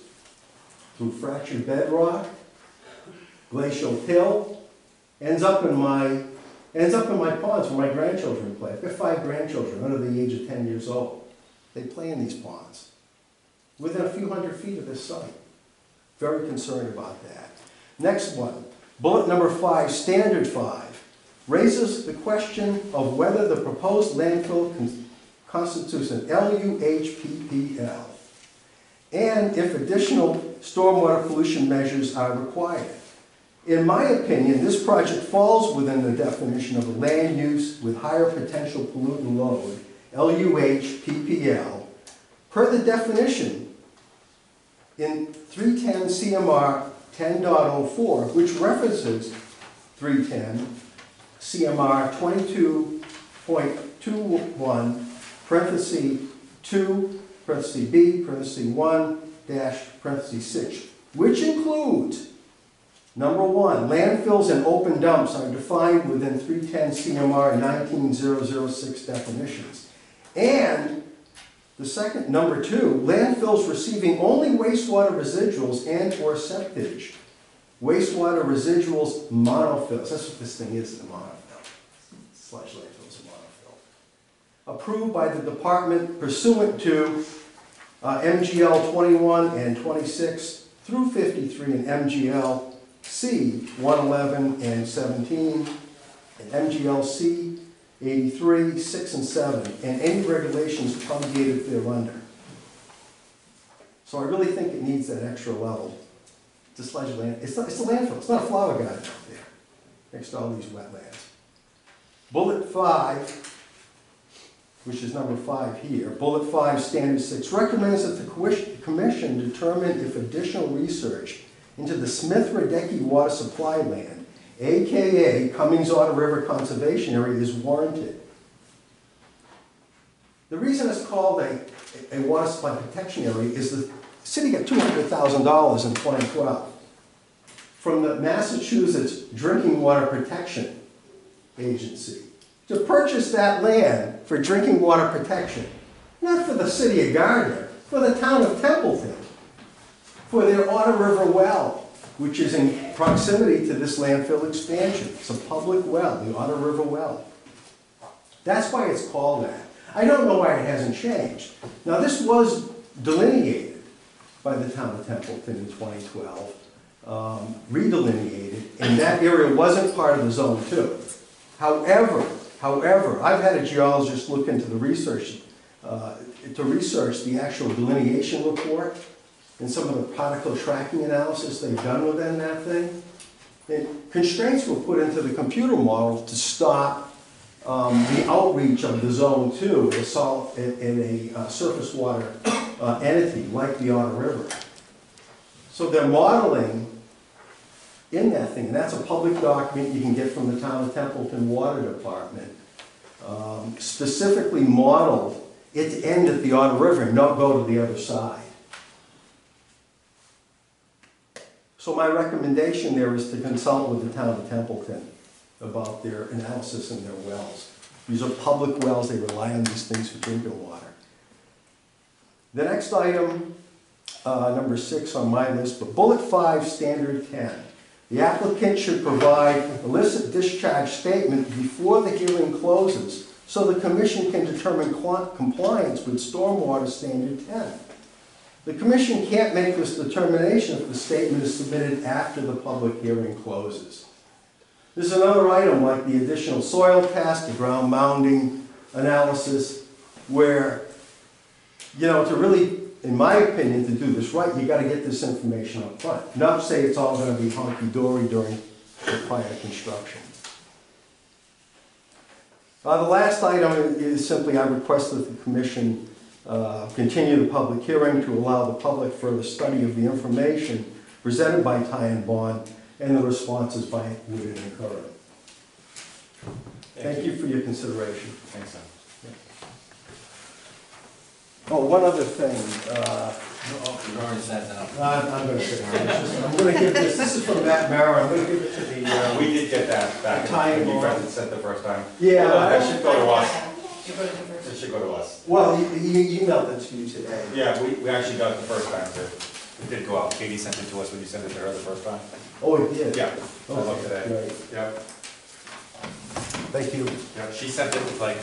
through fractured bedrock, glacial till, ends up in my, ends up in my ponds where my grandchildren play. I've got five grandchildren under the age of 10 years old. They play in these ponds, within a few hundred feet of this site. Very concerned about that. Next one, bullet number five, standard five raises the question of whether the proposed landfill con- constitutes an LUHPPL, and if additional stormwater pollution measures are required. In my opinion, this project falls within the definition of land use with higher potential pollutant load, LUHPPL, per the definition in 310 CMR 10.04, which references 310 CMR 22.21, parenthesis 2, parenthesis B, parenthesis 1, dash, parenthesis 6, which includes, number one, landfills and open dumps are defined within 310 CMR 19006 definitions. And the second, number two, landfills receiving only wastewater residuals and/or septage. Wastewater residuals monofills, that's what this thing is, a monofill. Sludge landfill is a monofill. Approved by the department pursuant to uh, MGL 21 and 26 through 53 and MGL C 111 and 17 and MGL C 83, 6 and 7, and any regulations promulgated thereunder. So I really think it needs that extra level. A sludge land, it's not, it's a landfill, it's not a flower garden out there, next to all these wetlands. Bullet five, which is number five here, bullet five, standard six, recommends that the commission determine if additional research into the Smith-Radecki water supply land, AKA Cummings Otter River Conservation Area, is warranted. The reason it's called a, a water supply protection area is the city got two hundred thousand dollars in twenty twelve from the Massachusetts Drinking Water Protection Agency to purchase that land for drinking water protection. Not for the city of Gardner, for the town of Templeton, for their Otter River well, which is in proximity to this landfill expansion. It's a public well, the Otter River well. That's why it's called that. I don't know why it hasn't changed. Now, this was delineated by the town of Templeton in 2012, um, redelineated, and that area wasn't part of the zone two. However, however, I've had a geologist look into the research, uh, to research the actual delineation report and some of the particle tracking analysis they've done within that thing. And constraints were put into the computer model to stop um, the outreach of the zone two in a, in a uh, surface water uh, entity like the Otter River. So they're modeling in that thing, and that's a public document you can get from the town of Templeton Water Department. um, Specifically modeled it to end at the Otter River and not go to the other side. So my recommendation there is to consult with the town of Templeton about their analysis and their wells. These are public wells, they rely on these things for drinking water. The next item, uh, number six on my list, but bullet five, standard ten. The applicant should provide illicit discharge statement before the hearing closes so the commission can determine compliance with stormwater standard ten. The commission can't make this determination if the statement is submitted after the public hearing closes. There's another item like the additional soil test, the ground mounding analysis, where, you know, to really, in my opinion, to do this right, you gotta get this information up front. Not say it's all gonna be hunky-dory during the prior construction. Uh, the last item is simply, I request that the commission, uh, continue the public hearing to allow the public further study of the information presented by Tighe & Bond and the responses by Woodard and Curran. Thank you for your consideration. Thanks, Sam. Oh, one other thing, uh, You've already said that. I'm I'm gonna say, I'm gonna give this, this is from Matt Mara, I'm gonna give it to the, uh, We did get that back, Time you on. read sent the first time. yeah, That should go to us, You go to first. it should go to us. well, you you emailed it to you today. Yeah, we, we actually got it the first time too. It did go out, Katie sent it to us when you sent it to her the first time. Oh, it did? Yeah, I looked Okay, today. great. Yep, Thank you. yep, she sent it with like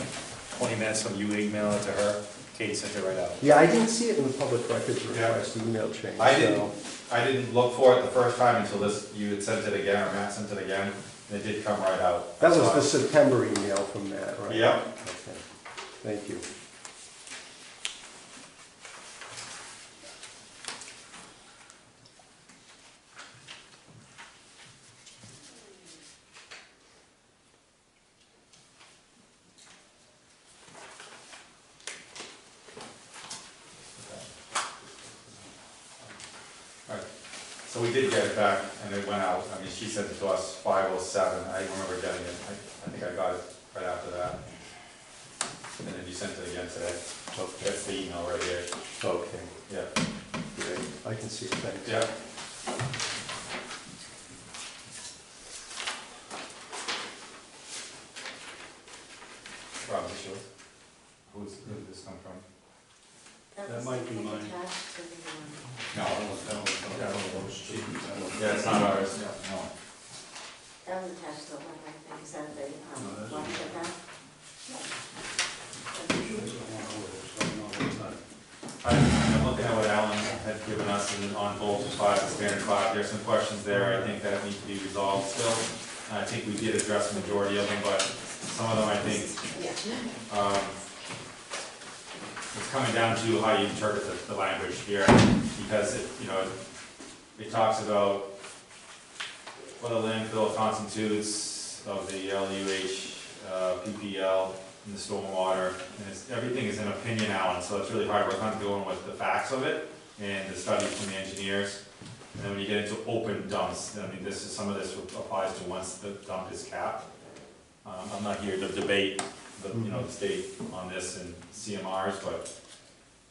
twenty minutes from you email it to her, Katie sent it right out. Yeah, I didn't see it in the public records Yeah. request, the email chain. I so- didn't, I didn't look for it the first time until this, you had sent it again, or Matt sent it again, and it did come right out. That was So I- the September email from Matt, right? Yep, Okay, thank you. so we did get it back, and it went out, I mean, she sent it to us five oh seven, I remember getting it, I, I think I got it right after that. And then you sent it again today, Okay, that's the email right here, okay, yeah. great, I can see it, thanks. Yeah. Rob, this yours? Who's, who did this come from? That That was, might I be think, mine. attached to the, um, No, it was, that was, that was cheap. Yeah, it's not ours, yeah, no. that was attached to the letter, I think, is that the, um, No, that's- one of that? I- I'm looking at what Alan had given us and on voltage five, the standard five, there's some questions there, I think that need to be resolved still. I think we did address the majority of them, but some of them, I think, Yeah. um, it's coming down to how you interpret the, the language here, because it, you know, it talks about what the landfill constitutes of the LUH, uh, PPL, and the stormwater, and it's, everything is an opinion, Alan, so it's really hard, we're kind of going with the facts of it, and the studies from the engineers. And then when you get into open dumps, I mean, this is, some of this applies to once the dump is capped. Um, I'm not here to debate the, you know, the state on this and CMRs, but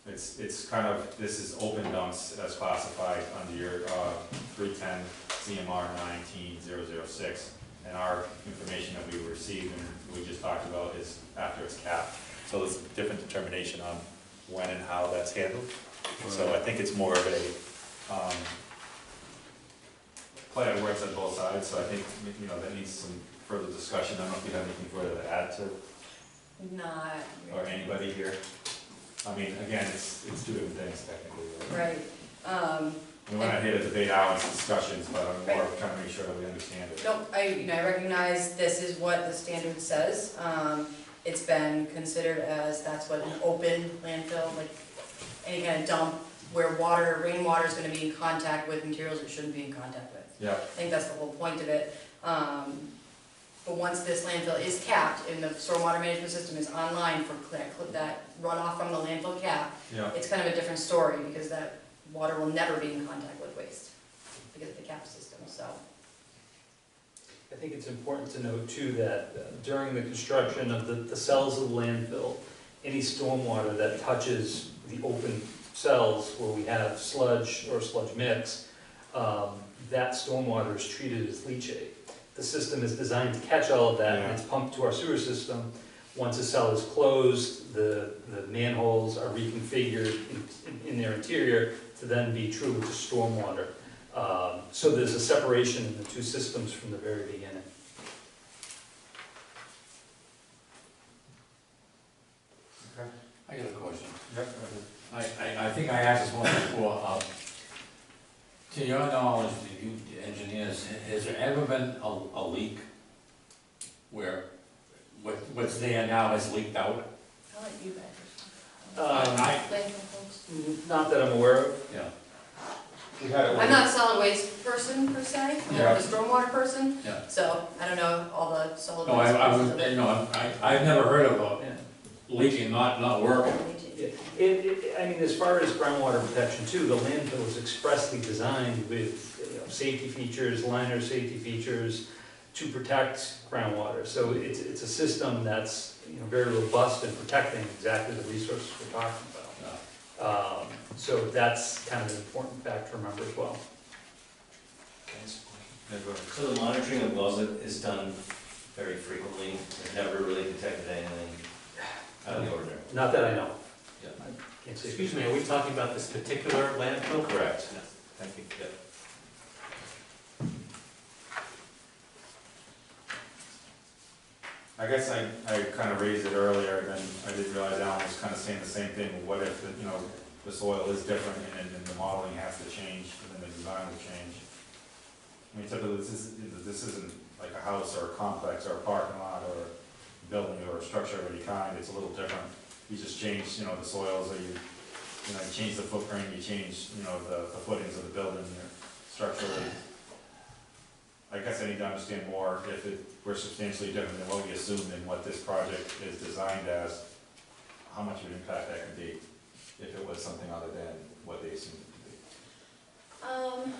it's, it's kind of, this is open dumps as classified under your, uh, three ten CMR nineteen zero zero six. And our information that we received and we just talked about is after it's capped. So there's a different determination on when and how that's handled. So I think it's more of a, um, play on words on both sides, so I think, you know, that needs some further discussion. I don't know if you have anything further to add to, Not or anybody here. I mean, again, it's, it's two different things technically. right? Right, um, We we're not here to debate Alan's discussions, but I'm more trying to make sure that we understand it. Nope, I, you know, I recognize this is what the standard says. Um, it's been considered as, that's what an open landfill, like any kind of dump where water, rainwater is gonna be in contact with materials it shouldn't be in contact with. Yeah, I think that's the whole point of it. Um, but once this landfill is capped and the stormwater management system is online for cl- cl- that runoff from the landfill cap, yeah, it's kind of a different story because that water will never be in contact with waste because of the cap system, so. I think it's important to note too that uh, during the construction of the, the cells of the landfill, any stormwater that touches the open cells where we have sludge or sludge mix, um, that stormwater is treated as leachate. The system is designed to catch all of that and it's pumped to our sewer system, Once a cell is closed, the, the manholes are reconfigured in, in their interior to then be truly just stormwater. Um, So there's a separation in the two systems from the very beginning. I got a question. I, I, I think I asked this once before, um, to your knowledge, the you engineers, has there ever been a, a leak where what, what's there now has leaked out? I'll let you guys. Um, I- Explain for folks. Not that I'm aware of. Yeah. We had it. I'm not a solid waste person per se, I'm more of a stormwater person, Yeah. so I don't know all the solid No, I, waste I pieces was, no, I, I've never heard of a leaking not, not working. It, it, I mean, as far as groundwater protection too, the landfill is expressly designed with, you know, safety features, liner safety features to protect groundwater. So it's, it's a system that's, you know, very robust in protecting exactly the resources we're talking about. Um, so that's kind of an important fact to remember as well. Yeah. So the monitoring of wells is done very frequently, It's never really detected anything out of the ordinary. Not that I know. Yeah. I Can't say. Excuse me, are we talking about this particular landfill? Correct. Thank you. Yep. I guess I, I kind of raised it earlier, and then I didn't realize Alan was kind of saying the same thing. What if, the you know, the soil is different and, and the modeling has to change, and then the design will change? I mean, typically, this is, this isn't like a house or a complex or a parking lot or a building or a structure of any kind, it's a little different. You just change, you know, the soils, or you, you know, you change the footprint, you change, you know, the, the footings of the building, your structurally. I guess I need to understand more if it, we're substantially different than what we assumed and what this project is designed as, how much of an impact that could be, if it was something other than what they assumed it to be. Um,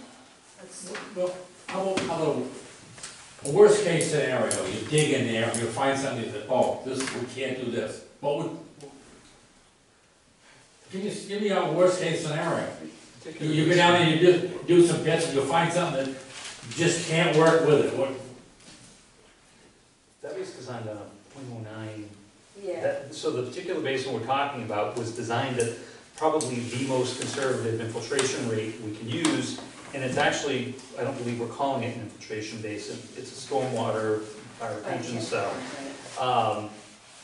let's see. Well, how about, how about, a worst case scenario, you dig in there, and you find something that, oh, this, we can't do this, what would? Give me, give me a worst case scenario. You, you go down there, you do, do some bits, and you'll find something that just can't work with it, what, That was designed on a point oh nine Yeah, That- So the particular basin we're talking about was designed at probably the most conservative infiltration rate we can use. And it's actually, I don't believe we're calling it an infiltration basin, it's a stormwater bioretention cell. Um,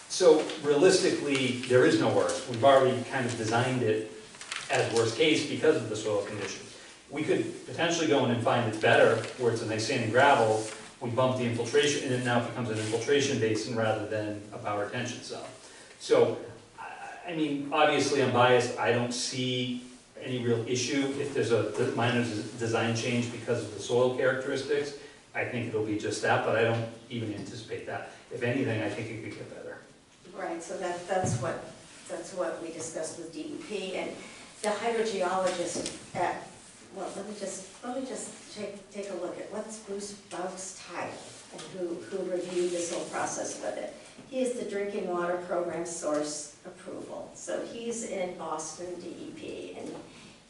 So realistically, there is no worst. We've already kind of designed it as worst case because of the soil conditions. We could potentially go in and find it's better, where it's a nice sand and gravel, we bump the infiltration, and it now it becomes an infiltration basin rather than a power retention cell. So, I mean, obviously I'm biased, I don't see any real issue if there's a minor design change because of the soil characteristics. I think it'll be just that, but I don't even anticipate that. If anything, I think it could get better. Right, so that, that's what, that's what we discussed with DEP, and the hydrogeologist at, well, let me just, let me just take, take a look at what's Bruce Bouck's title, and who, who reviewed this whole process with it. He is the Drinking Water Program Source Approval, so he's in Boston DEP, and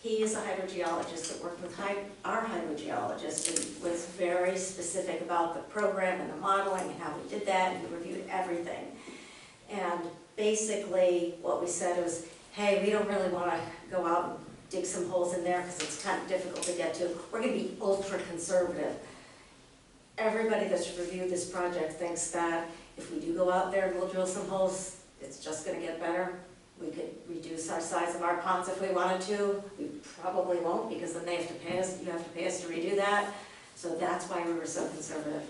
he is a hydrogeologist that worked with hy- our hydrogeologist and was very specific about the program and the modeling and how we did that, and he reviewed everything. And basically, what we said was, hey, we don't really wanna go out and dig some holes in there, because it's kind of difficult to get to. We're gonna be ultra conservative. Everybody that's reviewed this project thinks that if we do go out there and we'll drill some holes, it's just gonna get better. We could reduce our size of our ponds if we wanted to. We probably won't, because then they have to pay us, you have to pay us to redo that. So that's why we were so conservative.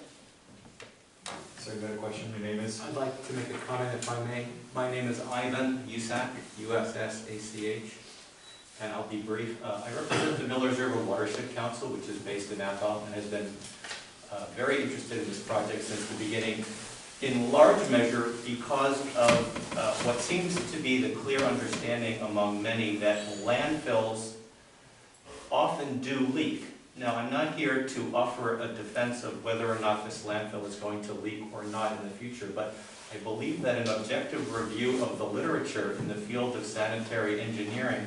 So you a question, your name is? I'd like to make a comment if I may. My name is Ivan Ussach, U-S-S-A-C-H, and I'll be brief. Uh, I represent the Millers River Watershed Council, which is based in Athol, and has been uh, very interested in this project since the beginning, in large measure because of uh, what seems to be the clear understanding among many that landfills often do leak. Now, I'm not here to offer a defense of whether or not this landfill is going to leak or not in the future, but I believe that an objective review of the literature in the field of sanitary engineering,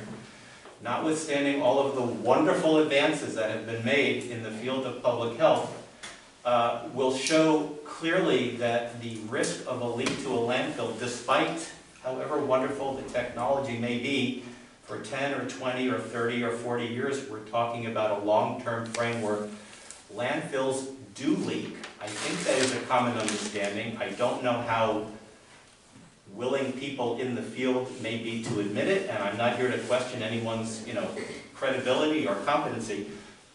notwithstanding all of the wonderful advances that have been made in the field of public health, uh, will show clearly that the risk of a leak to a landfill, despite however wonderful the technology may be, for 10 or 20 or 30 or 40 years, we're talking about a long-term framework. Landfills do leak. I think that is a common understanding. I don't know how willing people in the field may be to admit it, and I'm not here to question anyone's, you know, credibility or competency.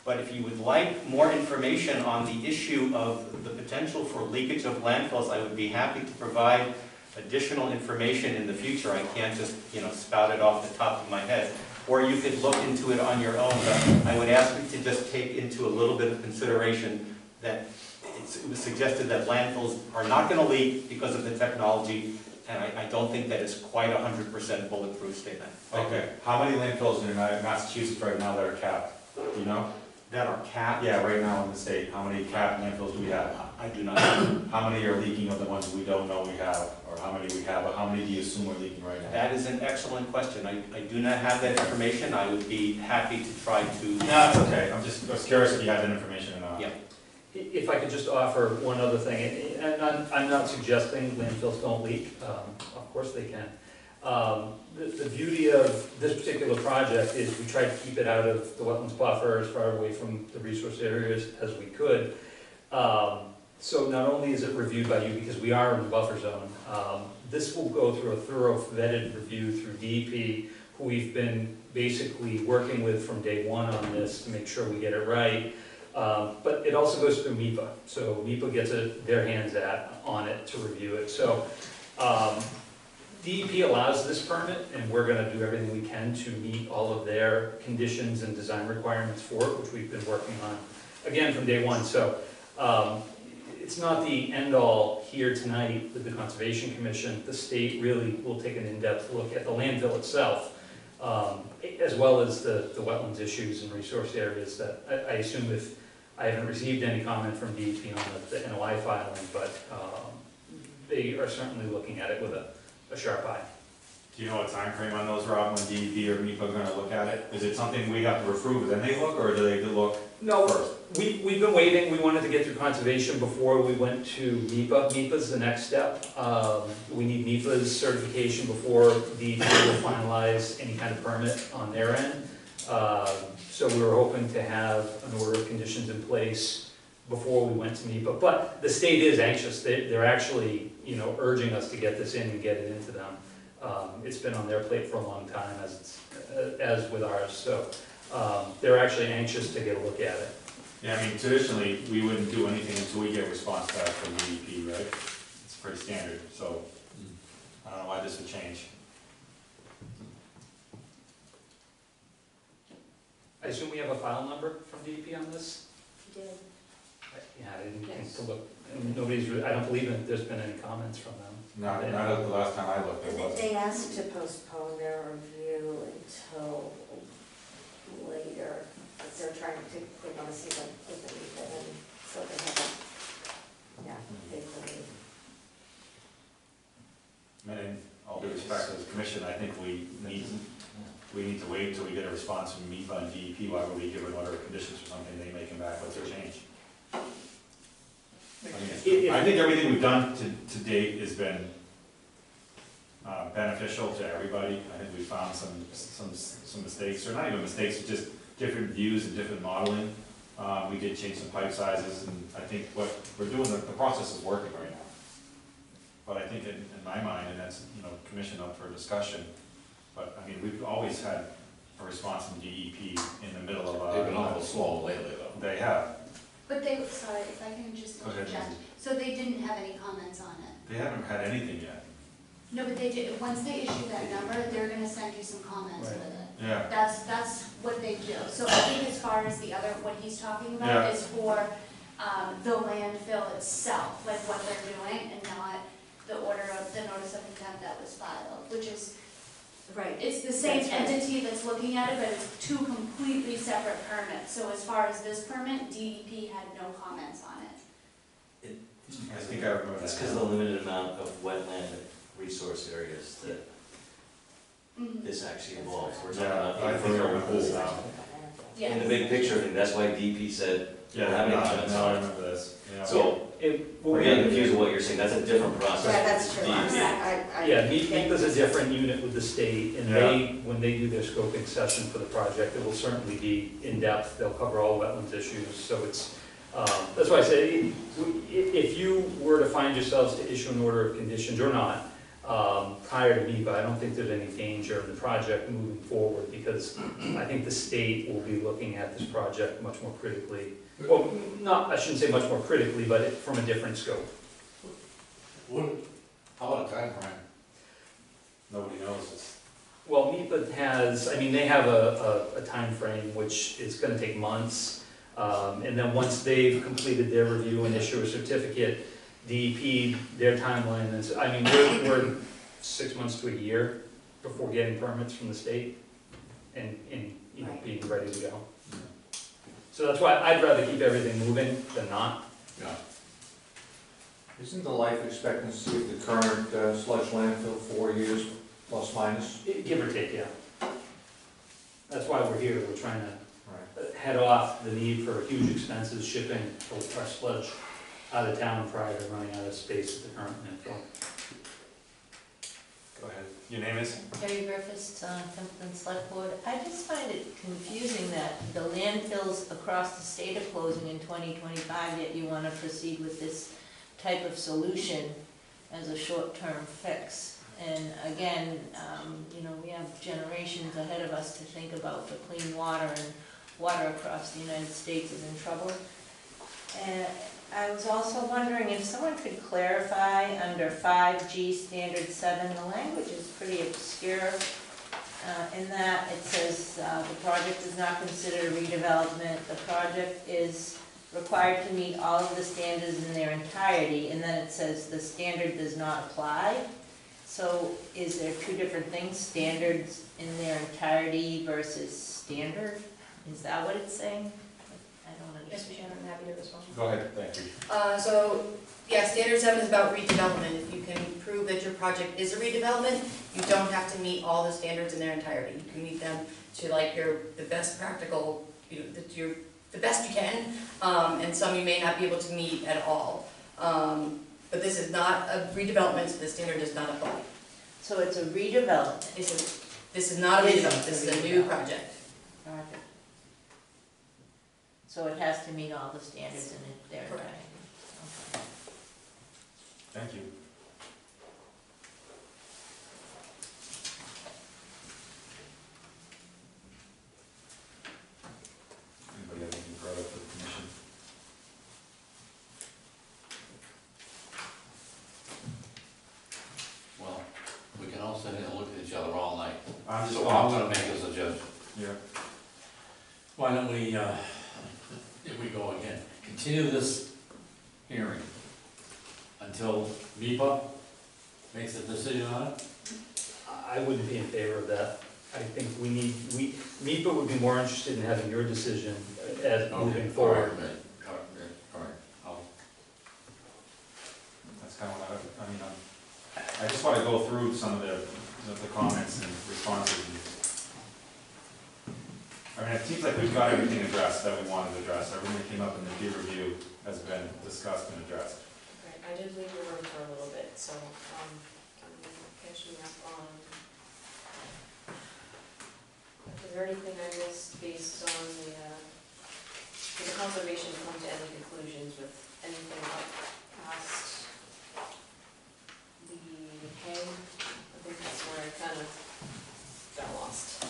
But if you would like more information on the issue of the potential for leakage of landfills, I would be happy to provide additional information in the future. I can't just, you know, spout it off the top of my head. Or you could look into it on your own, but I would ask you to just take into a little bit of consideration that it's- it was suggested that landfills are not gonna leak because of the technology, and I, I don't think that is quite a hundred percent bulletproof statement. Okay, how many landfills in Massachusetts right now that are capped? Do you know? That are capped? Yeah, right now in the state, how many capped landfills do we have? I do not know. How many are leaking of the ones we don't know we have, or how many we have, but how many do you assume are leaking right now? That is an excellent question. I, I do not have that information. I would be happy to try to. No, it's okay, I'm just, I was curious if you had that information or not. Yeah. If I could just offer one other thing, and I'm, I'm not suggesting landfills don't leak, um, of course they can. Um, the, the beauty of this particular project is we tried to keep it out of the wetlands buffer, as far away from the resource areas as we could. Um, so not only is it reviewed by you, because we are in the buffer zone, um, this will go through a thorough vetted review through DEP, who we've been basically working with from day one on this to make sure we get it right. Um, But it also goes through MEPA, so MEPA gets their hands at, on it to review it. So um, DEP allows this permit, and we're gonna do everything we can to meet all of their conditions and design requirements for it, which we've been working on, again, from day one. So um, it's not the end-all here tonight with the Conservation Commission. The state really will take an in-depth look at the landfill itself, um, as well as the, the wetlands issues and resource areas that, I, I assume if, I haven't received any comment from DEP on the, the NOI filing, but, um, they are certainly looking at it with a, a sharp eye. Do you know what time frame on those, Rob, when DEP or MEPA are gonna look at it? Is it something we have to approve, then they look, or do they look No, first? we, we've been waiting, we wanted to get through conservation before we went to MEPA. MEPA's the next step. Um, we need MEPA's certification before DEP will finalize any kind of permit on their end. Um, so we were hoping to have an order of conditions in place before we went to MEPA. But the state is anxious, they, they're actually, you know, urging us to get this in and get it into them. Um, it's been on their plate for a long time, as it's, uh, as with ours, so, um, they're actually anxious to get a look at it. Yeah, I mean, traditionally, we wouldn't do anything until we get a response back from the DEP, right? It's pretty standard, so I don't know why this would change. I assume we have a file number from DEP on this? You did. I- Yeah, I didn't think to look, and nobody's, re- I don't believe that there's been any comments from them. Not, not at the last time I looked, it And wasn't. They asked to postpone their review until later, because they're trying to, they want to see what, they need, and so they haven't, yeah, they. Hmm. I mean, in all due respect to the commission, I think we need, we need to wait until we get a response from MEPA and DEP, why would we give an order of conditions for something they may come back with a change? I mean, I think everything we've done to, to date has been uh, beneficial to everybody. I think we found some, some, some mistakes, or not even mistakes, just different views and different modeling. Uh, we did change some pipe sizes, and I think what we're doing, the, the process is working right now. But I think in, in my mind, and that's, you know, commission up for discussion, but, I mean, we've always had a response from DEP in the middle of a. They've been awful slow lately, though. They have, But they, sorry, if I can just Go ahead, interject, so they didn't have any comments on it? they haven't had anything yet. No, but they did, once they issue that number, they're gonna send you some comments with it. Yeah, That's, that's what they do. So I think as far as the other, what he's talking Yeah. about is for, um, the landfill itself, like what they're doing, and not the order of, the notice of intent that was filed, which is, Right. it's the same That's right. entity that's looking at it, but it's two completely separate permits. So as far as this permit, DEP had no comments on it. I think I remember That's because of the limited amount of wetland resource areas that Mhm. this actually involves. We're talking Yeah, about I a think I remember this pool. now. in the big picture thing, that's why DP said, Yeah, Having no, comments no, I remember this, yeah. so, It, we're getting confused with what you're saying, that's a different process. Yeah, that's true. DEP. I- I- Yeah, MEPA is a different unit with the state, and they, when they do their scoping session for the project, it will certainly be in-depth, they'll cover all wetlands issues, so it's, um, that's why I say, i- if you were to find yourselves to issue an order of conditions or not, um, prior to MEPA, I don't think there's any danger in the project moving forward, because I think the state will be looking at this project much more critically. Well, not, I shouldn't say much more critically, but it- from a different scope. What, how about a timeframe? Nobody knows, it's, Well, MEPA has, I mean, they have a, a, a timeframe which is gonna take months. Um, and then once they've completed their review and issue a certificate, DEP, their timeline is, I mean, we're, we're six months to a year before getting permits from the state and, and, you know, being ready to go. So that's why I'd rather keep everything moving than not. Yeah. Isn't the life expectancy of the current uh, sludge landfill four years plus minus? Give or take, yeah. That's why we're here, we're trying to right. head off the need for huge expenses shipping our sludge out of town prior to running out of space at the current landfill. Go ahead. Your name is? Terry Griffiths, uh, Templeton Select Board. I just find it confusing that the landfills across the state are closing in twenty twenty-five, yet you wanna proceed with this type of solution as a short-term fix. And again, um, you know, we have generations ahead of us to think about the clean water and water across the United States is in trouble. And I was also wondering if someone could clarify under five G standard seven, the language is pretty obscure. Uh, in that it says, uh, the project is not considered a redevelopment, the project is required to meet all of the standards in their entirety, and then it says the standard does not apply. So is there two different things, standards in their entirety versus standard? Is that what it's saying? I don't Yes, understand. Shannon, I'm happy to respond. Go ahead, thank you. Uh, so, yeah, standard seven is about redevelopment. If you can prove that your project is a redevelopment, you don't have to meet all the standards in their entirety. You can meet them to like your, the best practical, you know, that you're, the best you can, um, and some you may not be able to meet at all. Um, but this is not a redevelopment, so the standard does not apply. So it's a redevelopment. This is, this is not a redevelopment, this is a a new project. Project. So it has to meet all the standards in it there. Correct. Okay. Thank you. Anybody have anything further for the commission? Well, we can all sit here and look at each other all night. I'm just, So I'm gonna make us a judge. yeah, Why don't we, uh, if we go again, continue this hearing until MEPA makes a decision on it? I wouldn't be in favor of that. I think we need, we, MEPA would be more interested in having your decision as moving forward. All right, all right, all right, I'll that's kind of what I, I mean, I'm, I just want to go through some of the, the- the comments and responses. and- I mean, it seems like we've got everything addressed that we wanted addressed. everything that came up in the peer review has been discussed and addressed. I did leave the room for a little bit, so, um, I'm catching up on. Is there anything I missed based on the, uh, did the conservation come to any conclusions with anything up past the hay? I think that's where I kind of got lost.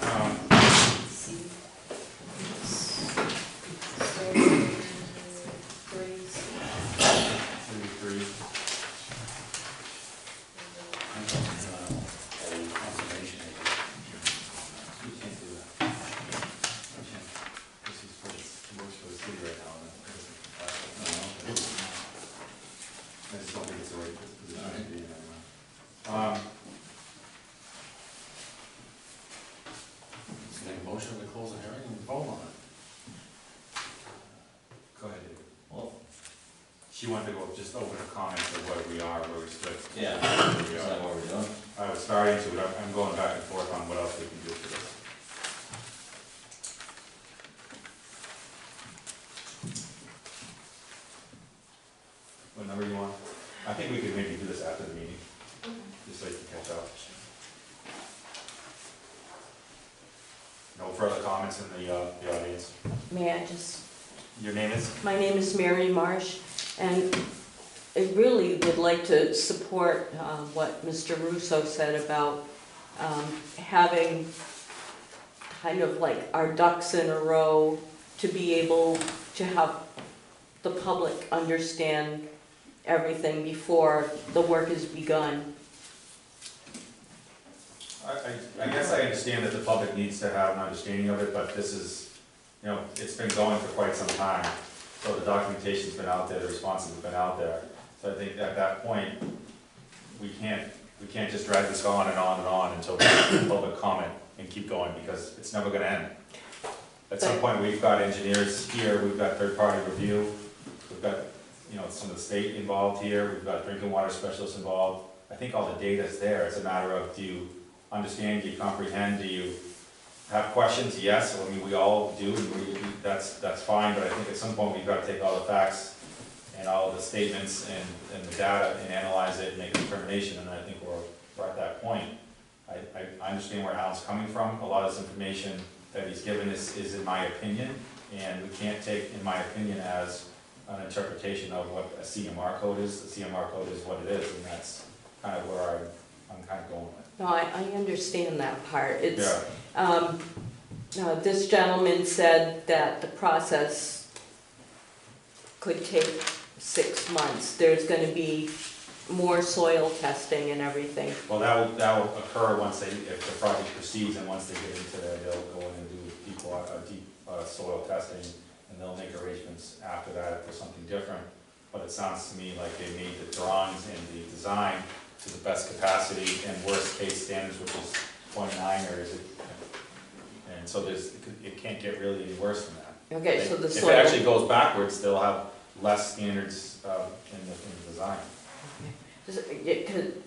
Um, See? So, three, maybe three. I'm going to, uh, a conservation agent. You can't do that. You can't. This is for, the- works for the city right now, and it doesn't, uh, I just don't think it's the right position to be in right now. Um, Let's make a motion to close the hearing and vote on it. go ahead, David. Well, She wanted to go just over the comments of where we are, where we stood. yeah, Where we is are. that what we're doing? I was starting to, but I'm, I'm going back and forth on what else we can do we could maybe do this after the meeting, just so you can catch up. No further comments in the, uh, the audience? May I just, Your name is? my name is Mary Marsh, and I really would like to support uh, what Mr. Russo said about um, having kind of like our ducks in a row to be able to have the public understand everything before the work is begun. I, I, I guess I understand that the public needs to have an understanding of it, but this is, you know, it's been going for quite some time. So the documentation's been out there, the responses have been out there. So I think at that point, we can't, we can't just drag this on and on and on until we get public comment and keep going, because it's never gonna end. At some point, we've got engineers here, we've got third-party review, we've got, you know, some of the state involved here, we've got drinking water specialists involved. I think all the data's there, it's a matter of, do you understand, do you comprehend, do you have questions? Yes, I mean, we all do, and we, we- that's, that's fine, but I think at some point, we've gotta take all the facts and all the statements and, and the data and analyze it and make a determination, and I think we're, we're at that point. I, I, I understand where Alan's coming from, a lot of this information that he's given is, is in my opinion, and we can't take, in my opinion, as an interpretation of what a CMR code is, the CMR code is what it is, and that's kind of where I, I'm kind of going with. No, I, I understand that part. It's, Yeah, Um, uh, This gentleman said that the process could take six months. There's gonna be more soil testing and everything. well, that will, that will occur once they, if the project proceeds and once they get into there, they'll go in and do deep, wa- uh, deep, uh, soil testing, and they'll make arrangements after that if there's something different. But it sounds to me like they made the drawings and the design to the best capacity and worst case standards, which is point nine, or is it? And so there's, it can't get really any worse than that. Okay, so the If it soil. actually goes backwards, they'll have less standards, uh, in the, in the design. Just, it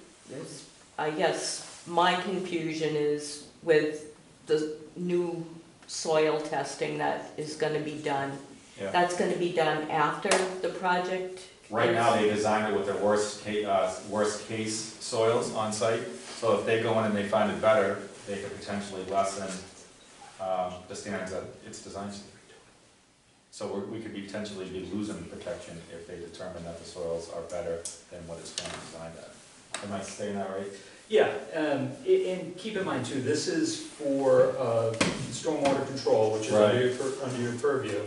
I guess my confusion is with the new soil testing that is gonna be done. Yeah. That's gonna be done after the project? Right now, they designed it with their worst ca, uh, worst case soils on site, so if they go in and they find it better, they could potentially lessen, um, the standards that it's designed to. So we, we could potentially be losing protection if they determine that the soils are better than what it's currently designed at. Am I saying that right? Yeah, um, and keep in mind too, this is for, uh, stormwater control, which is under your, under your purview.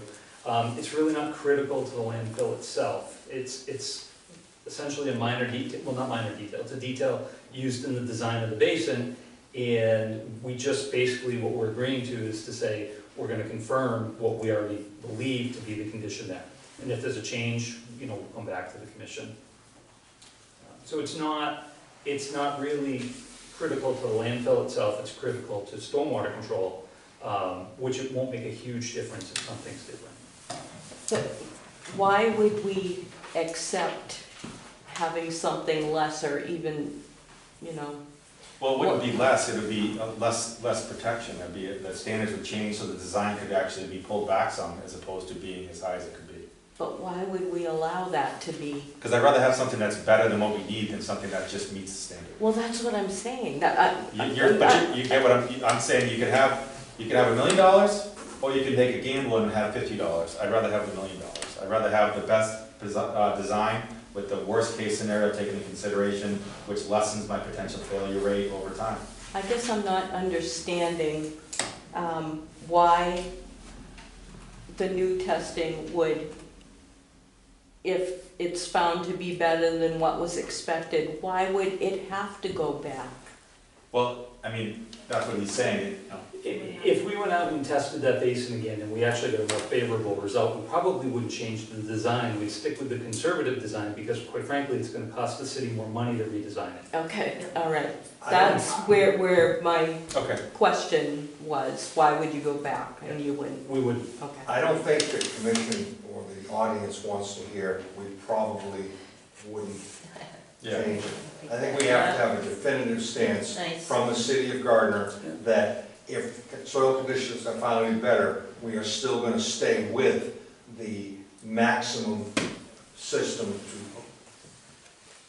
Um, it's really not critical to the landfill itself. It's, it's essentially a minor detail, well, not minor detail, it's a detail used in the design of the basin. And we just basically, what we're agreeing to is to say, we're gonna confirm what we already believe to be the condition there. And if there's a change, you know, we'll come back to the commission. So it's not, it's not really critical to the landfill itself, it's critical to stormwater control, um, which it won't make a huge difference if something's different. So why would we accept having something lesser even, you know? Well, it wouldn't be less, it would be uh, less, less protection, it'd be, the standards would change, so the design could actually be pulled back some, as opposed to being as high as it could be. But why would we allow that to be? Because I'd rather have something that's better than what we need than something that just meets the standard. Well, that's what I'm saying, that I. You- You're, but you, you get what I'm, I'm saying, you could have, you could have a million dollars, or you could take a gamble and have fifty dollars. I'd rather have the million dollars. I'd rather have the best desi- uh, design with the worst case scenario taken into consideration, which lessens my potential failure rate over time. I guess I'm not understanding um, why the new testing would, if it's found to be better than what was expected, why would it have to go back? Well, I mean, that's what he's saying, you know, I- If we went out and tested that basin again and we actually got a more favorable result, we probably wouldn't change the design. We'd stick with the conservative design because quite frankly, it's gonna cost the city more money to redesign it. Okay, all right. I That's where, where my okay. question was, why would you go back and you wouldn't? We would, Okay. I don't think the commission or the audience wants to hear, we probably wouldn't Yeah. change it. I think we have to have a definitive stance Nice. from the city of Gardner that if soil conditions are finally better, we are still gonna stay with the maximum system to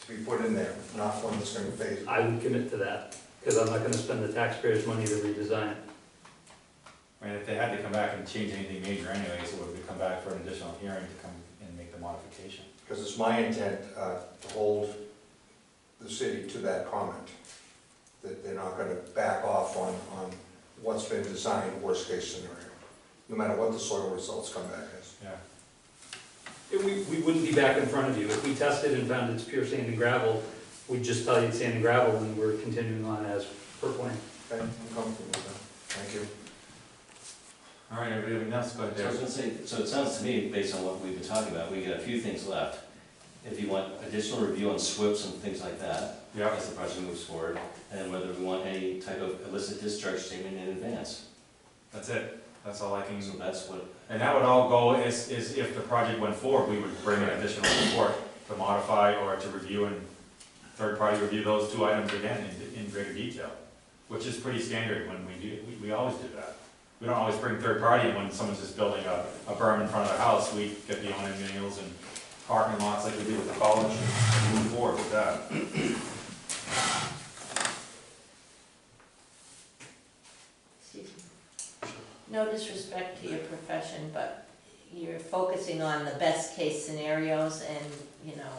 to be put in there, not one that's gonna phase. I would commit to that, because I'm not gonna spend the taxpayers' money to redesign it. I mean, if they had to come back and change anything major anyways, it would be come back for an additional hearing to come and make the modification. Because it's my intent uh, to hold the city to that comment, that they're not gonna back off on, on what's been designed, worst-case scenario, no matter what the soil results come back as. Yeah. It- We, we wouldn't be back in front of you. If we tested and found it's pure sand and gravel, we'd just tell you it's sand and gravel and we're continuing on as per plan. Okay, I'm comfortable with that. Thank you. All right, everybody, anything else? Go ahead, So I was gonna say, so it sounds to me, based on what we've been talking about, we got a few things left. If you want additional review on SWPPPs and things like that, Yeah, as the project moves forward, and then whether we want any type of illicit discharge statement in advance. that's it. That's all I can, So that's what, and that would all go is, is if the project went forward, we would bring an additional report to modify or to review and third-party review those two items again in, in greater detail, which is pretty standard when we do, we, we always do that. We don't always bring third party when someone's just building a, a berm in front of their house, we get the owning manuals and parking lots like we do with the college and move forward with that. Excuse me. No disrespect to your profession, but you're focusing on the best case scenarios and, you know,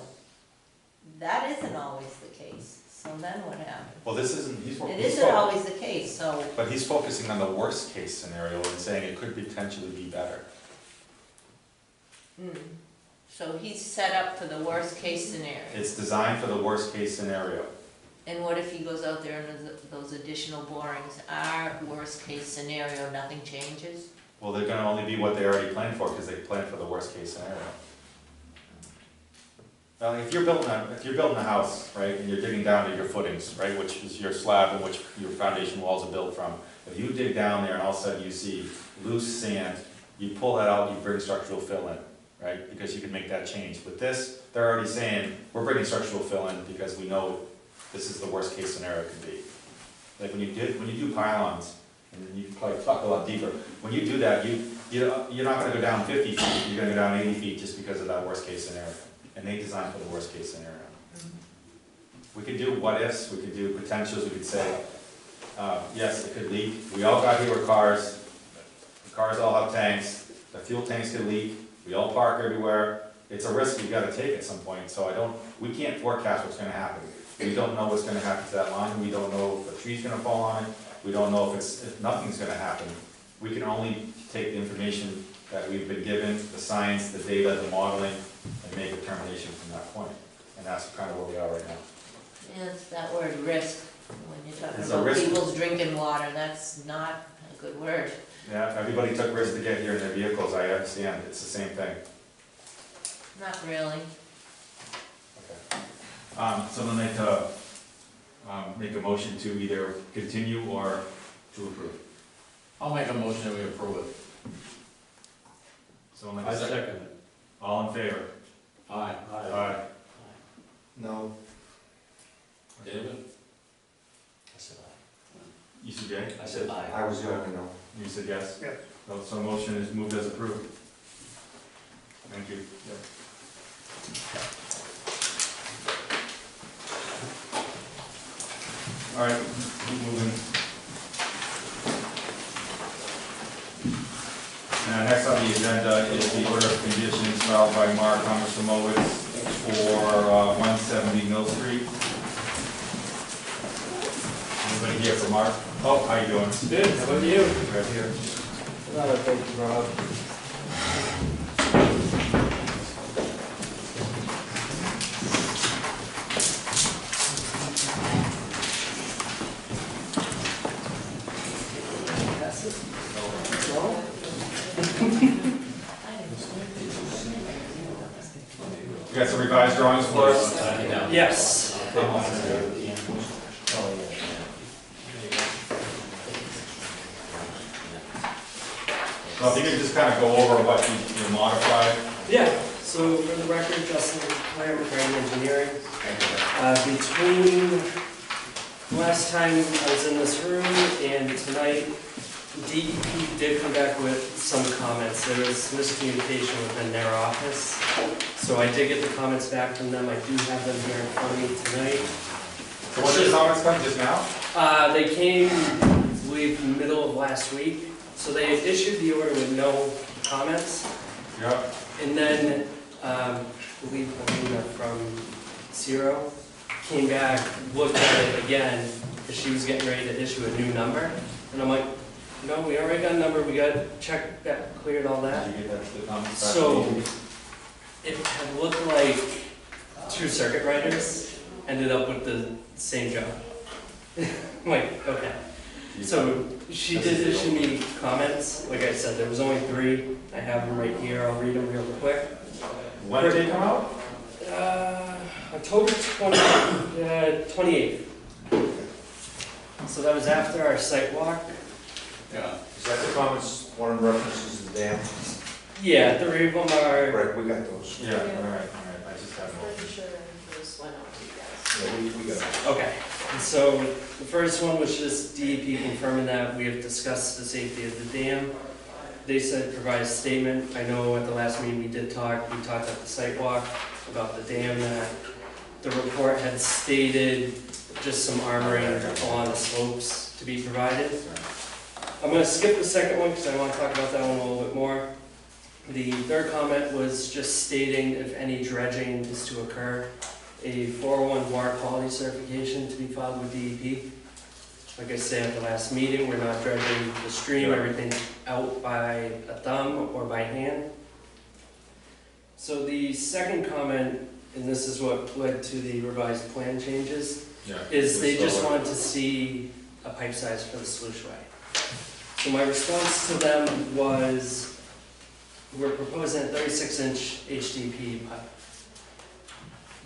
that isn't always the case. So then what happens? Well, this isn't, he's. It he's isn't fo- always the case, so, But he's focusing on the worst case scenario and saying it could potentially be better. mm. So he's set up for the worst case scenario. It's designed for the worst case scenario. And what if he goes out there and those- those additional borings are worst case scenario, nothing changes? Well, they're gonna only be what they already planned for, because they planned for the worst case scenario. Now, if you're building a, if you're building a house, right, and you're digging down to your footings, right, which is your slab and which your foundation walls are built from, if you dig down there and all of a sudden you see loose sand, you pull that out, you bring structural fill in, right, because you can make that change. With this, they're already saying, we're bringing structural fill in because we know this is the worst case scenario it could be. Like when you did, when you do pylons, and then you probably talk a lot deeper, when you do that, you, you, you're not gonna go down fifty feet, you're gonna go down eighty feet just because of that worst case scenario. And they designed for the worst case scenario. We could do what ifs, we could do potentials, we could say, uh, yes, it could leak. We all got here with cars, the cars all have tanks, the fuel tanks could leak, we all park everywhere. It's a risk you gotta take at some point, so I don't, we can't forecast what's gonna happen. We don't know what's gonna happen to that line, we don't know if a tree's gonna fall on it, we don't know if it's, if nothing's gonna happen. We can only take the information that we've been given, the science, the data, the modeling, and make a determination from that point. And that's kind of where we are right now. Yeah, that word risk, when you're talking It's a about risk. people's drinking water, that's not a good word. Yeah, everybody took risks to get here in their vehicles, I understand, it's the same thing. Not really. Okay. Um, someone like to, um, make a motion to either continue or to approve. I'll make a motion that we approve it. Someone like a second? it. All in favor? Aye. Aye. No, David? I said aye. You said yea? I said aye. I was the only no. You said yes? No, So motion is moved as approved. Thank you. All right, keep moving. Now, next on the agenda is the order of conditions filed by Mark Thomasomowitz for uh, 170 Mill Street. Anybody here for Mark? Oh, how you doing? Good, how about you? Right here. Thank you, Rob. You got some revised drawings for us? Yes. Well, if you could just kind of go over what you you modified. Yeah, so for the record, Justin Clare with Graham Engineering. Uh, between last time I was in this room and tonight, DEP did come back with some comments. There was miscommunication within their office. So I did get the comments back from them. I do have them here in front of me tonight. So what did the comments come, just now? Uh, they came, I believe, middle of last week. So they issued the order with no comments. Yep. And then, um, I believe Melina from Zero came back, looked at it again, because she was getting ready to issue a new number. And I'm like, no, we already got a number, we got checked that, cleared all that. Did you get that, the comments? So, it had looked like two circuit riders ended up with the same job. Like, okay. So she did issue me comments, like I said, there was only three, I have them right here, I'll read them real quick. When did they come out? Uh, October twenty, uh, twenty-eighth. So that was after our site walk. Yeah. Is that the comments, one of the references to the dam? Yeah, three of them are, Right, we got those. Yeah, all right, all right, I just have one. Pretty sure this went out to you guys. Yeah, we, we got it. okay. And so the first one was just DEP confirming that we have discussed the safety of the dam. They said provide a statement. I know at the last meeting we did talk, we talked at the site walk about the dam that the report had stated just some armoring along the slopes to be provided. I'm gonna skip the second one because I want to talk about that one a little bit more. The third comment was just stating if any dredging is to occur, a 401 water quality certification to be filed with DEP. Like I said at the last meeting, we're not dredging the stream, everything's out by a thumb or by hand. So the second comment, and this is what led to the revised plan changes, Yeah. is they just wanted to see a pipe size for the sluiceway. So my response to them was, we're proposing a thirty-six inch HDP pipe.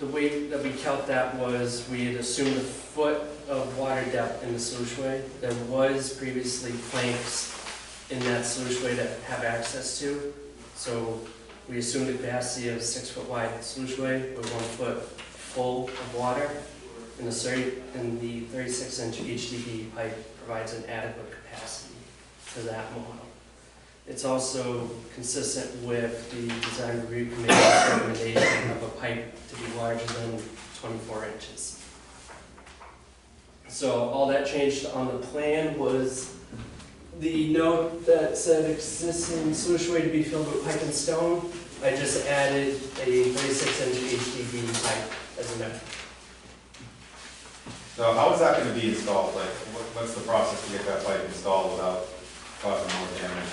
The way that we calc that was, we had assumed a foot of water depth in the sluiceway. There was previously planks in that sluiceway to have access to. So we assumed a capacity of a six-foot wide sluiceway with one foot full of water. And the thirty, and the thirty-six inch HDPE pipe provides an adequate capacity to that model. It's also consistent with the design review committee's recommendation of a pipe to be larger than twenty-four inches. So all that changed on the plan was the note that said existing sluiceway to be filled with pipe and stone. I just added a thirty-six inch HDPE pipe as a note. So how is that gonna be installed, like, what, what's the process to get that pipe installed without causing more damage?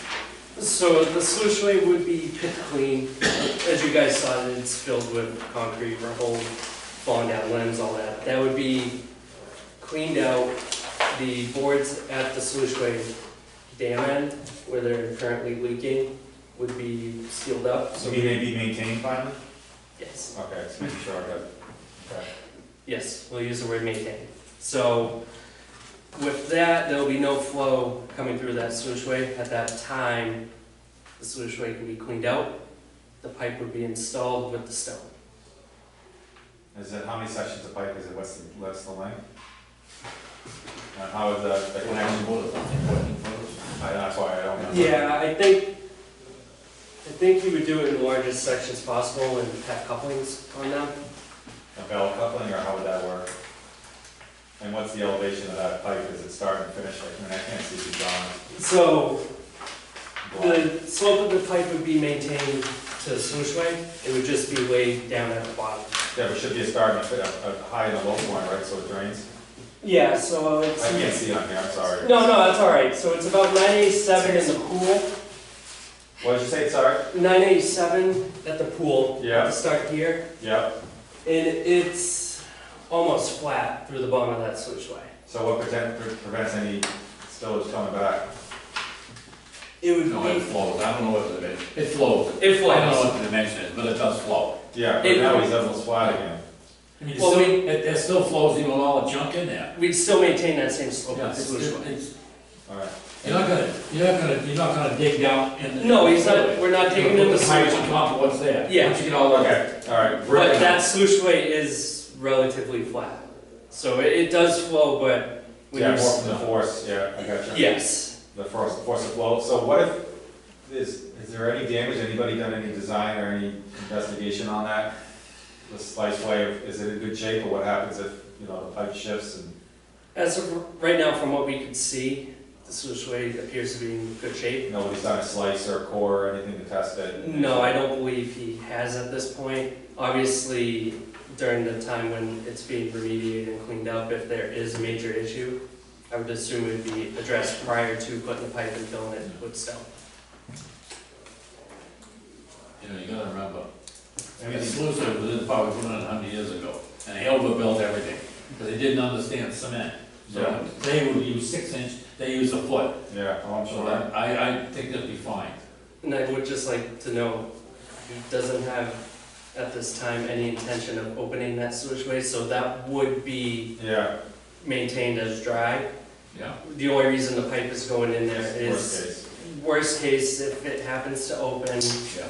So the sluiceway would be pit clean. As you guys saw, it's filled with concrete, rubble, falling down limbs, all that. That would be cleaned out. The boards at the sluiceway dam end, where they're currently leaking, would be sealed up. So So be they be maintained finally? Yes, Okay, just making sure I got, okay. yes, we'll use the word maintain. So with that, there'll be no flow coming through that sluiceway. At that time, the sluiceway can be cleaned out. The pipe would be installed with the stone. Is it, how many sections of pipe is it, what's the, what's the length? And how is the, the connection? I, that's why I don't know. Yeah, I think, I think you would do it in the largest sections possible and have couplings on them. A bell coupling, or how would that work? And what's the elevation of that pipe, is it start and finish, like, I mean, I can't see the drawings. So the slope of the pipe would be maintained to the sluice way. It would just be way down at the bottom. Yeah, but should be a start and a, fit- a a high and a low point, right, so it drains? Yeah, so uh, it's. I can't see it on here, I'm sorry. No, no, that's all right. So it's about nine eighty-seven in the pool, What did you say, sorry? nine eighty-seven at the pool. Yeah. To start here, Yeah, and it's almost flat through the bottom of that sluiceway. so what prevent, prevents any spillage coming back? It would No, it be, flows, I don't know what the dimension, it flows. it I don't know flows. what the dimension is, but it does flow. Yeah, but It- now he's almost flat again. I mean, it Well, still, we- it, it still flows even with all the junk in there. We'd still maintain that same slope Yeah, of the it's, sluiceway. it's, Alright, you're not gonna, you're not gonna, you're not gonna dig down in the. No, he's not, we're not taking in the Put the pipes sluiceway. on top of what's there. Yeah. Once you get all the. okay, alright. But that sluiceway is relatively flat. So it, it does flow, but. when Yeah, more from the force, yeah, I got you. Yes, the force, the force of flow. So what if, is, is there any damage, anybody done any design or any investigation on that? The sluiceway, is it in good shape, or what happens if, you know, the pipe shifts and? As of right now, from what we can see, the sluiceway appears to be in good shape. Nobody's done a slice or a core or anything to test it? No, I don't believe he has at this point. Obviously, during the time when it's being remediated and cleaned up, if there is a major issue, I would assume it would be addressed prior to putting the pipe and filling it with stone. You know, you gotta remember, I mean, the sluice was probably put in a hundred years ago, and they overbuilt everything, because they didn't understand cement. Yeah. So they would use six inch, they use a foot, Yeah, oh, I'm so sure. that, I, I think that'd be fine. And I would just like to know, he doesn't have at this time any intention of opening that sluiceway, so that would be Yeah, maintained as dry. Yeah. The only reason the pipe is going in there worst is, case. worst case, if it happens to open, Yeah.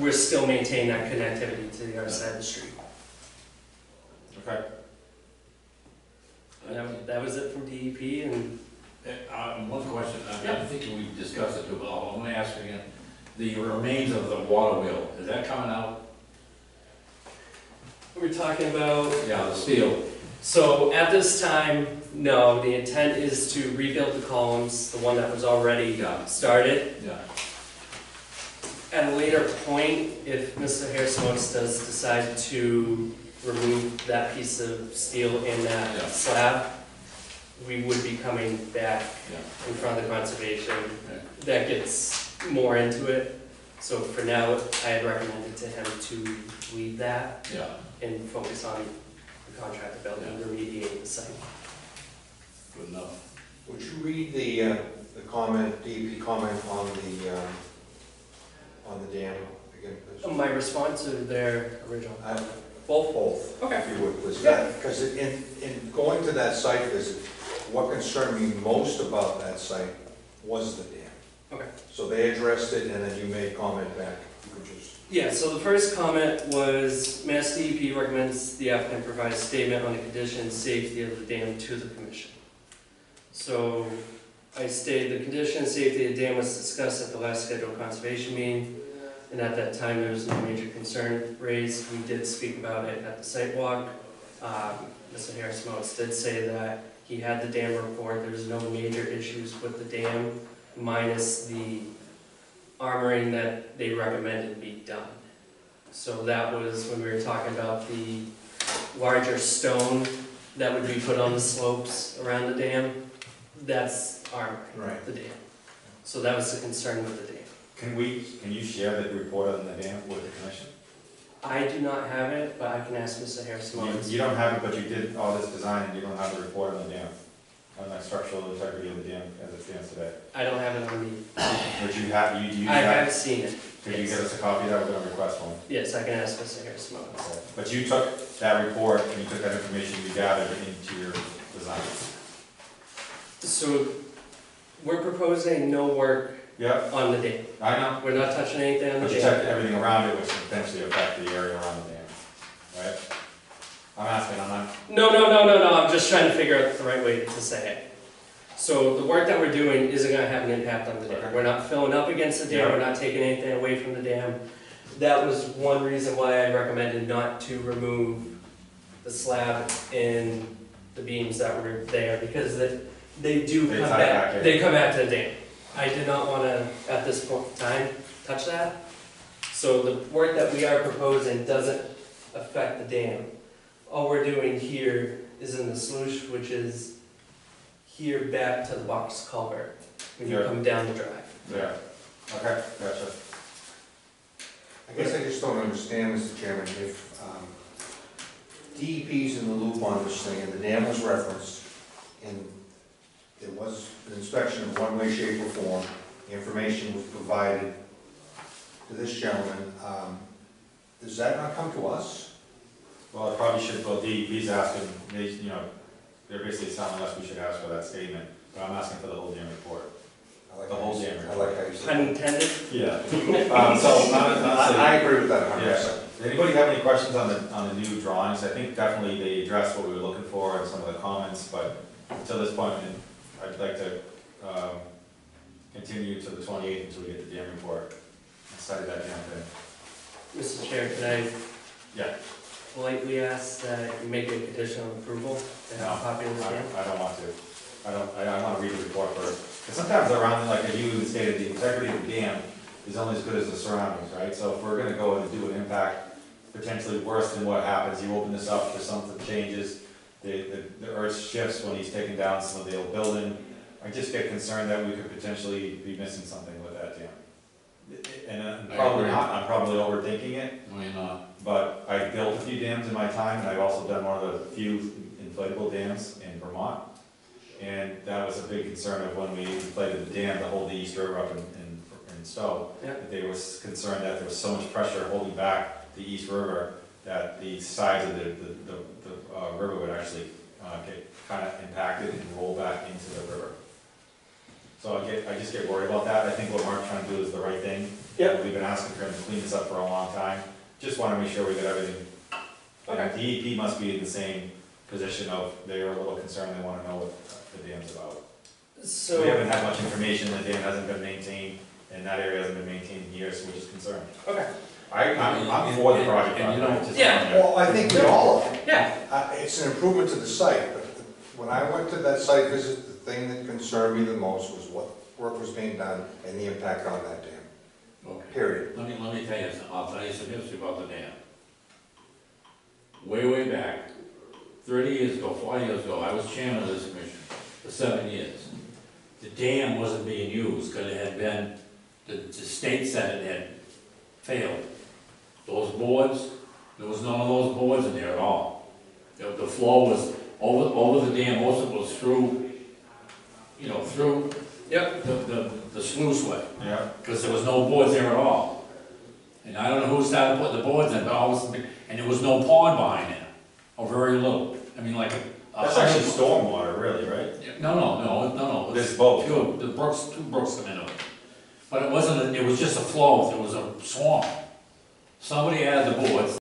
we're still maintaining that connectivity to the other side of the street. Okay. And that, that was it from DEP, and Uh, Um, one question, I mean, I think we discussed it too, but I'll- I'm gonna ask again. The remains of the water wheel, is that coming out? We're talking about Yeah, the steel. So at this time, no, the intent is to rebuild the columns, the one that was already Yeah. started. Yeah. At a later point, if Mr. Harrison's does decide to remove that piece of steel in Yeah. that slab, we would be coming back Yeah. in front of the conservation. Okay. That gets more into it. So for now, I had recommended to him to leave that Yeah, and focus on the contractor building, remediating the site. good enough. Would you read the, uh, the comment, DEP comment on the, um, on the dam again, please? My response to their original, Uh, both, Both, Okay. if you would, please. Yeah. Because in, in going to that site visit, what concerned me most about that site was the dam. Okay. So they addressed it, and then you made comment back. Yeah, so the first comment was, Mass DEP recommends the applicant provide a statement on the condition and safety of the dam to the commission. So I stated the condition and safety of the dam was discussed at the last scheduled conservation meeting, and at that time, there was no major concern raised. We did speak about it at the site walk. Um, Mr. Harris Motes did say that he had the dam report, there's no major issues with the dam, minus the armoring that they recommended be done. So that was when we were talking about the larger stone that would be put on the slopes around the dam. That's armoring right. the dam. So that was the concern with the dam. Can we, can you share the report on the dam with the commission? I do not have it, but I can ask Mr. Harris You, you don't have it, but you did all this design, and you don't have the report on the dam, on the structural integrity of the dam as it stands today. I don't have it on me. But you have, you, do you I have, have seen it. could you get us a copy of that, we're gonna request one? Yes, I can ask Mr. Harris Mullins. But you took that report, and you took that information you gathered into your design. So we're proposing no work Yep, on the dam. I know, We're not touching anything on the but you dam. checked everything around it, which would potentially affect the area around the dam, right? I'm asking, I'm not, No, no, no, no, no, I'm just trying to figure out the right way to say it. So the work that we're doing isn't gonna have an impact on the dam. We're not filling up against the dam, we're not taking anything away from the dam. That was one reason why I recommended not to remove the slab and the beams that were there, because they, they do They come tie back, back in. they come back to the dam. I did not wanna, at this point in time, touch that. So the work that we are proposing doesn't affect the dam. All we're doing here is in the sluice, which is here back to the box culvert, when you Yeah. come down the drive. yeah, okay, gotcha. I guess I just don't understand, Mr. Chairman, if um, DEP's in the loop on this thing, and the dam was referenced, and there was an inspection of one way, shape, or form, the information was provided to this gentleman, um, does that not come to us? Well, I probably should, well, DEP's asking, they, you know, they're basically telling us we should ask for that statement, but I'm asking for the whole damn report. I like The how whole you- dam I like how you said Pun that. intended? Yeah. Um, so, honestly, I I agree with that a hundred Yeah. percent. Does anybody have any questions on the, on the new drawings? I think definitely they addressed what we were looking for and some of the comments, but until this point, I'd like to, um, continue to the twenty-eighth until we get the dam report, and study that damn thing. Mr. Chair, could I Yeah. Politely ask that you make a condition of approval to have a copy of this I dam? I don't want to. I don't, I, I wanna read the report first. Because sometimes around, like as you even stated, the integrity of the dam is only as good as the surroundings, right? So if we're gonna go and do an impact potentially worse than what happens, you open this up, there's something changes, the, the, the earth shifts when he's taking down some of the old building. I just get concerned that we could potentially be missing something with that dam. And uh, I probably agree. not, I'm probably overthinking it, Why not? But I built a few dams in my time, and I've also done one of the few inflatable dams in Vermont. And that was a big concern of when we inflated the dam to hold the East River up in, in, in Stowe. Yeah. They were concerned that there was so much pressure holding back the East River that the sides of the, the, the, the, uh, river would actually, uh, get kind of impacted and roll back into the river. So I get, I just get worried about that. I think what Mark's trying to do is the right thing. Yeah. We've been asking for him to clean this up for a long time. Just wanna make sure we get everything. And DEP must be in the same position of, they're a little concerned, they wanna know what the dam's about. So. We haven't had much information, the dam hasn't been maintained, and that area hasn't been maintained in years, so we're just concerned. Okay. I, I'm, I'm for the project. And you know- Just- Yeah. Well, I think we all are. Yeah. Uh, It's an improvement to the site, but when I went to that site visit, the thing that concerned me the most was what work was being done and the impact on that dam, Okay. period. Let me, let me tell you, some- I'll tell you some history about the dam. Way, way back, thirty years ago, forty years ago, I was chairman of this commission for seven years. The dam wasn't being used because it had been, the, the state said it had failed. Those boards, there was none of those boards in there at all. The, the flow was over, over the dam, most of it was through, you know, through Yep. the, the, the sluiceway Yeah, because there was no boards there at all. And I don't know who started putting the boards in, but all of a sudden, and there was no pond behind it, or very little. I mean, like. a- that's actually stormwater, really, right? No, no, no, no, no. There's both. Two, the brooks, two brooks come into it. But it wasn't, a- it was just a flow, it was a swamp. Somebody added the boards,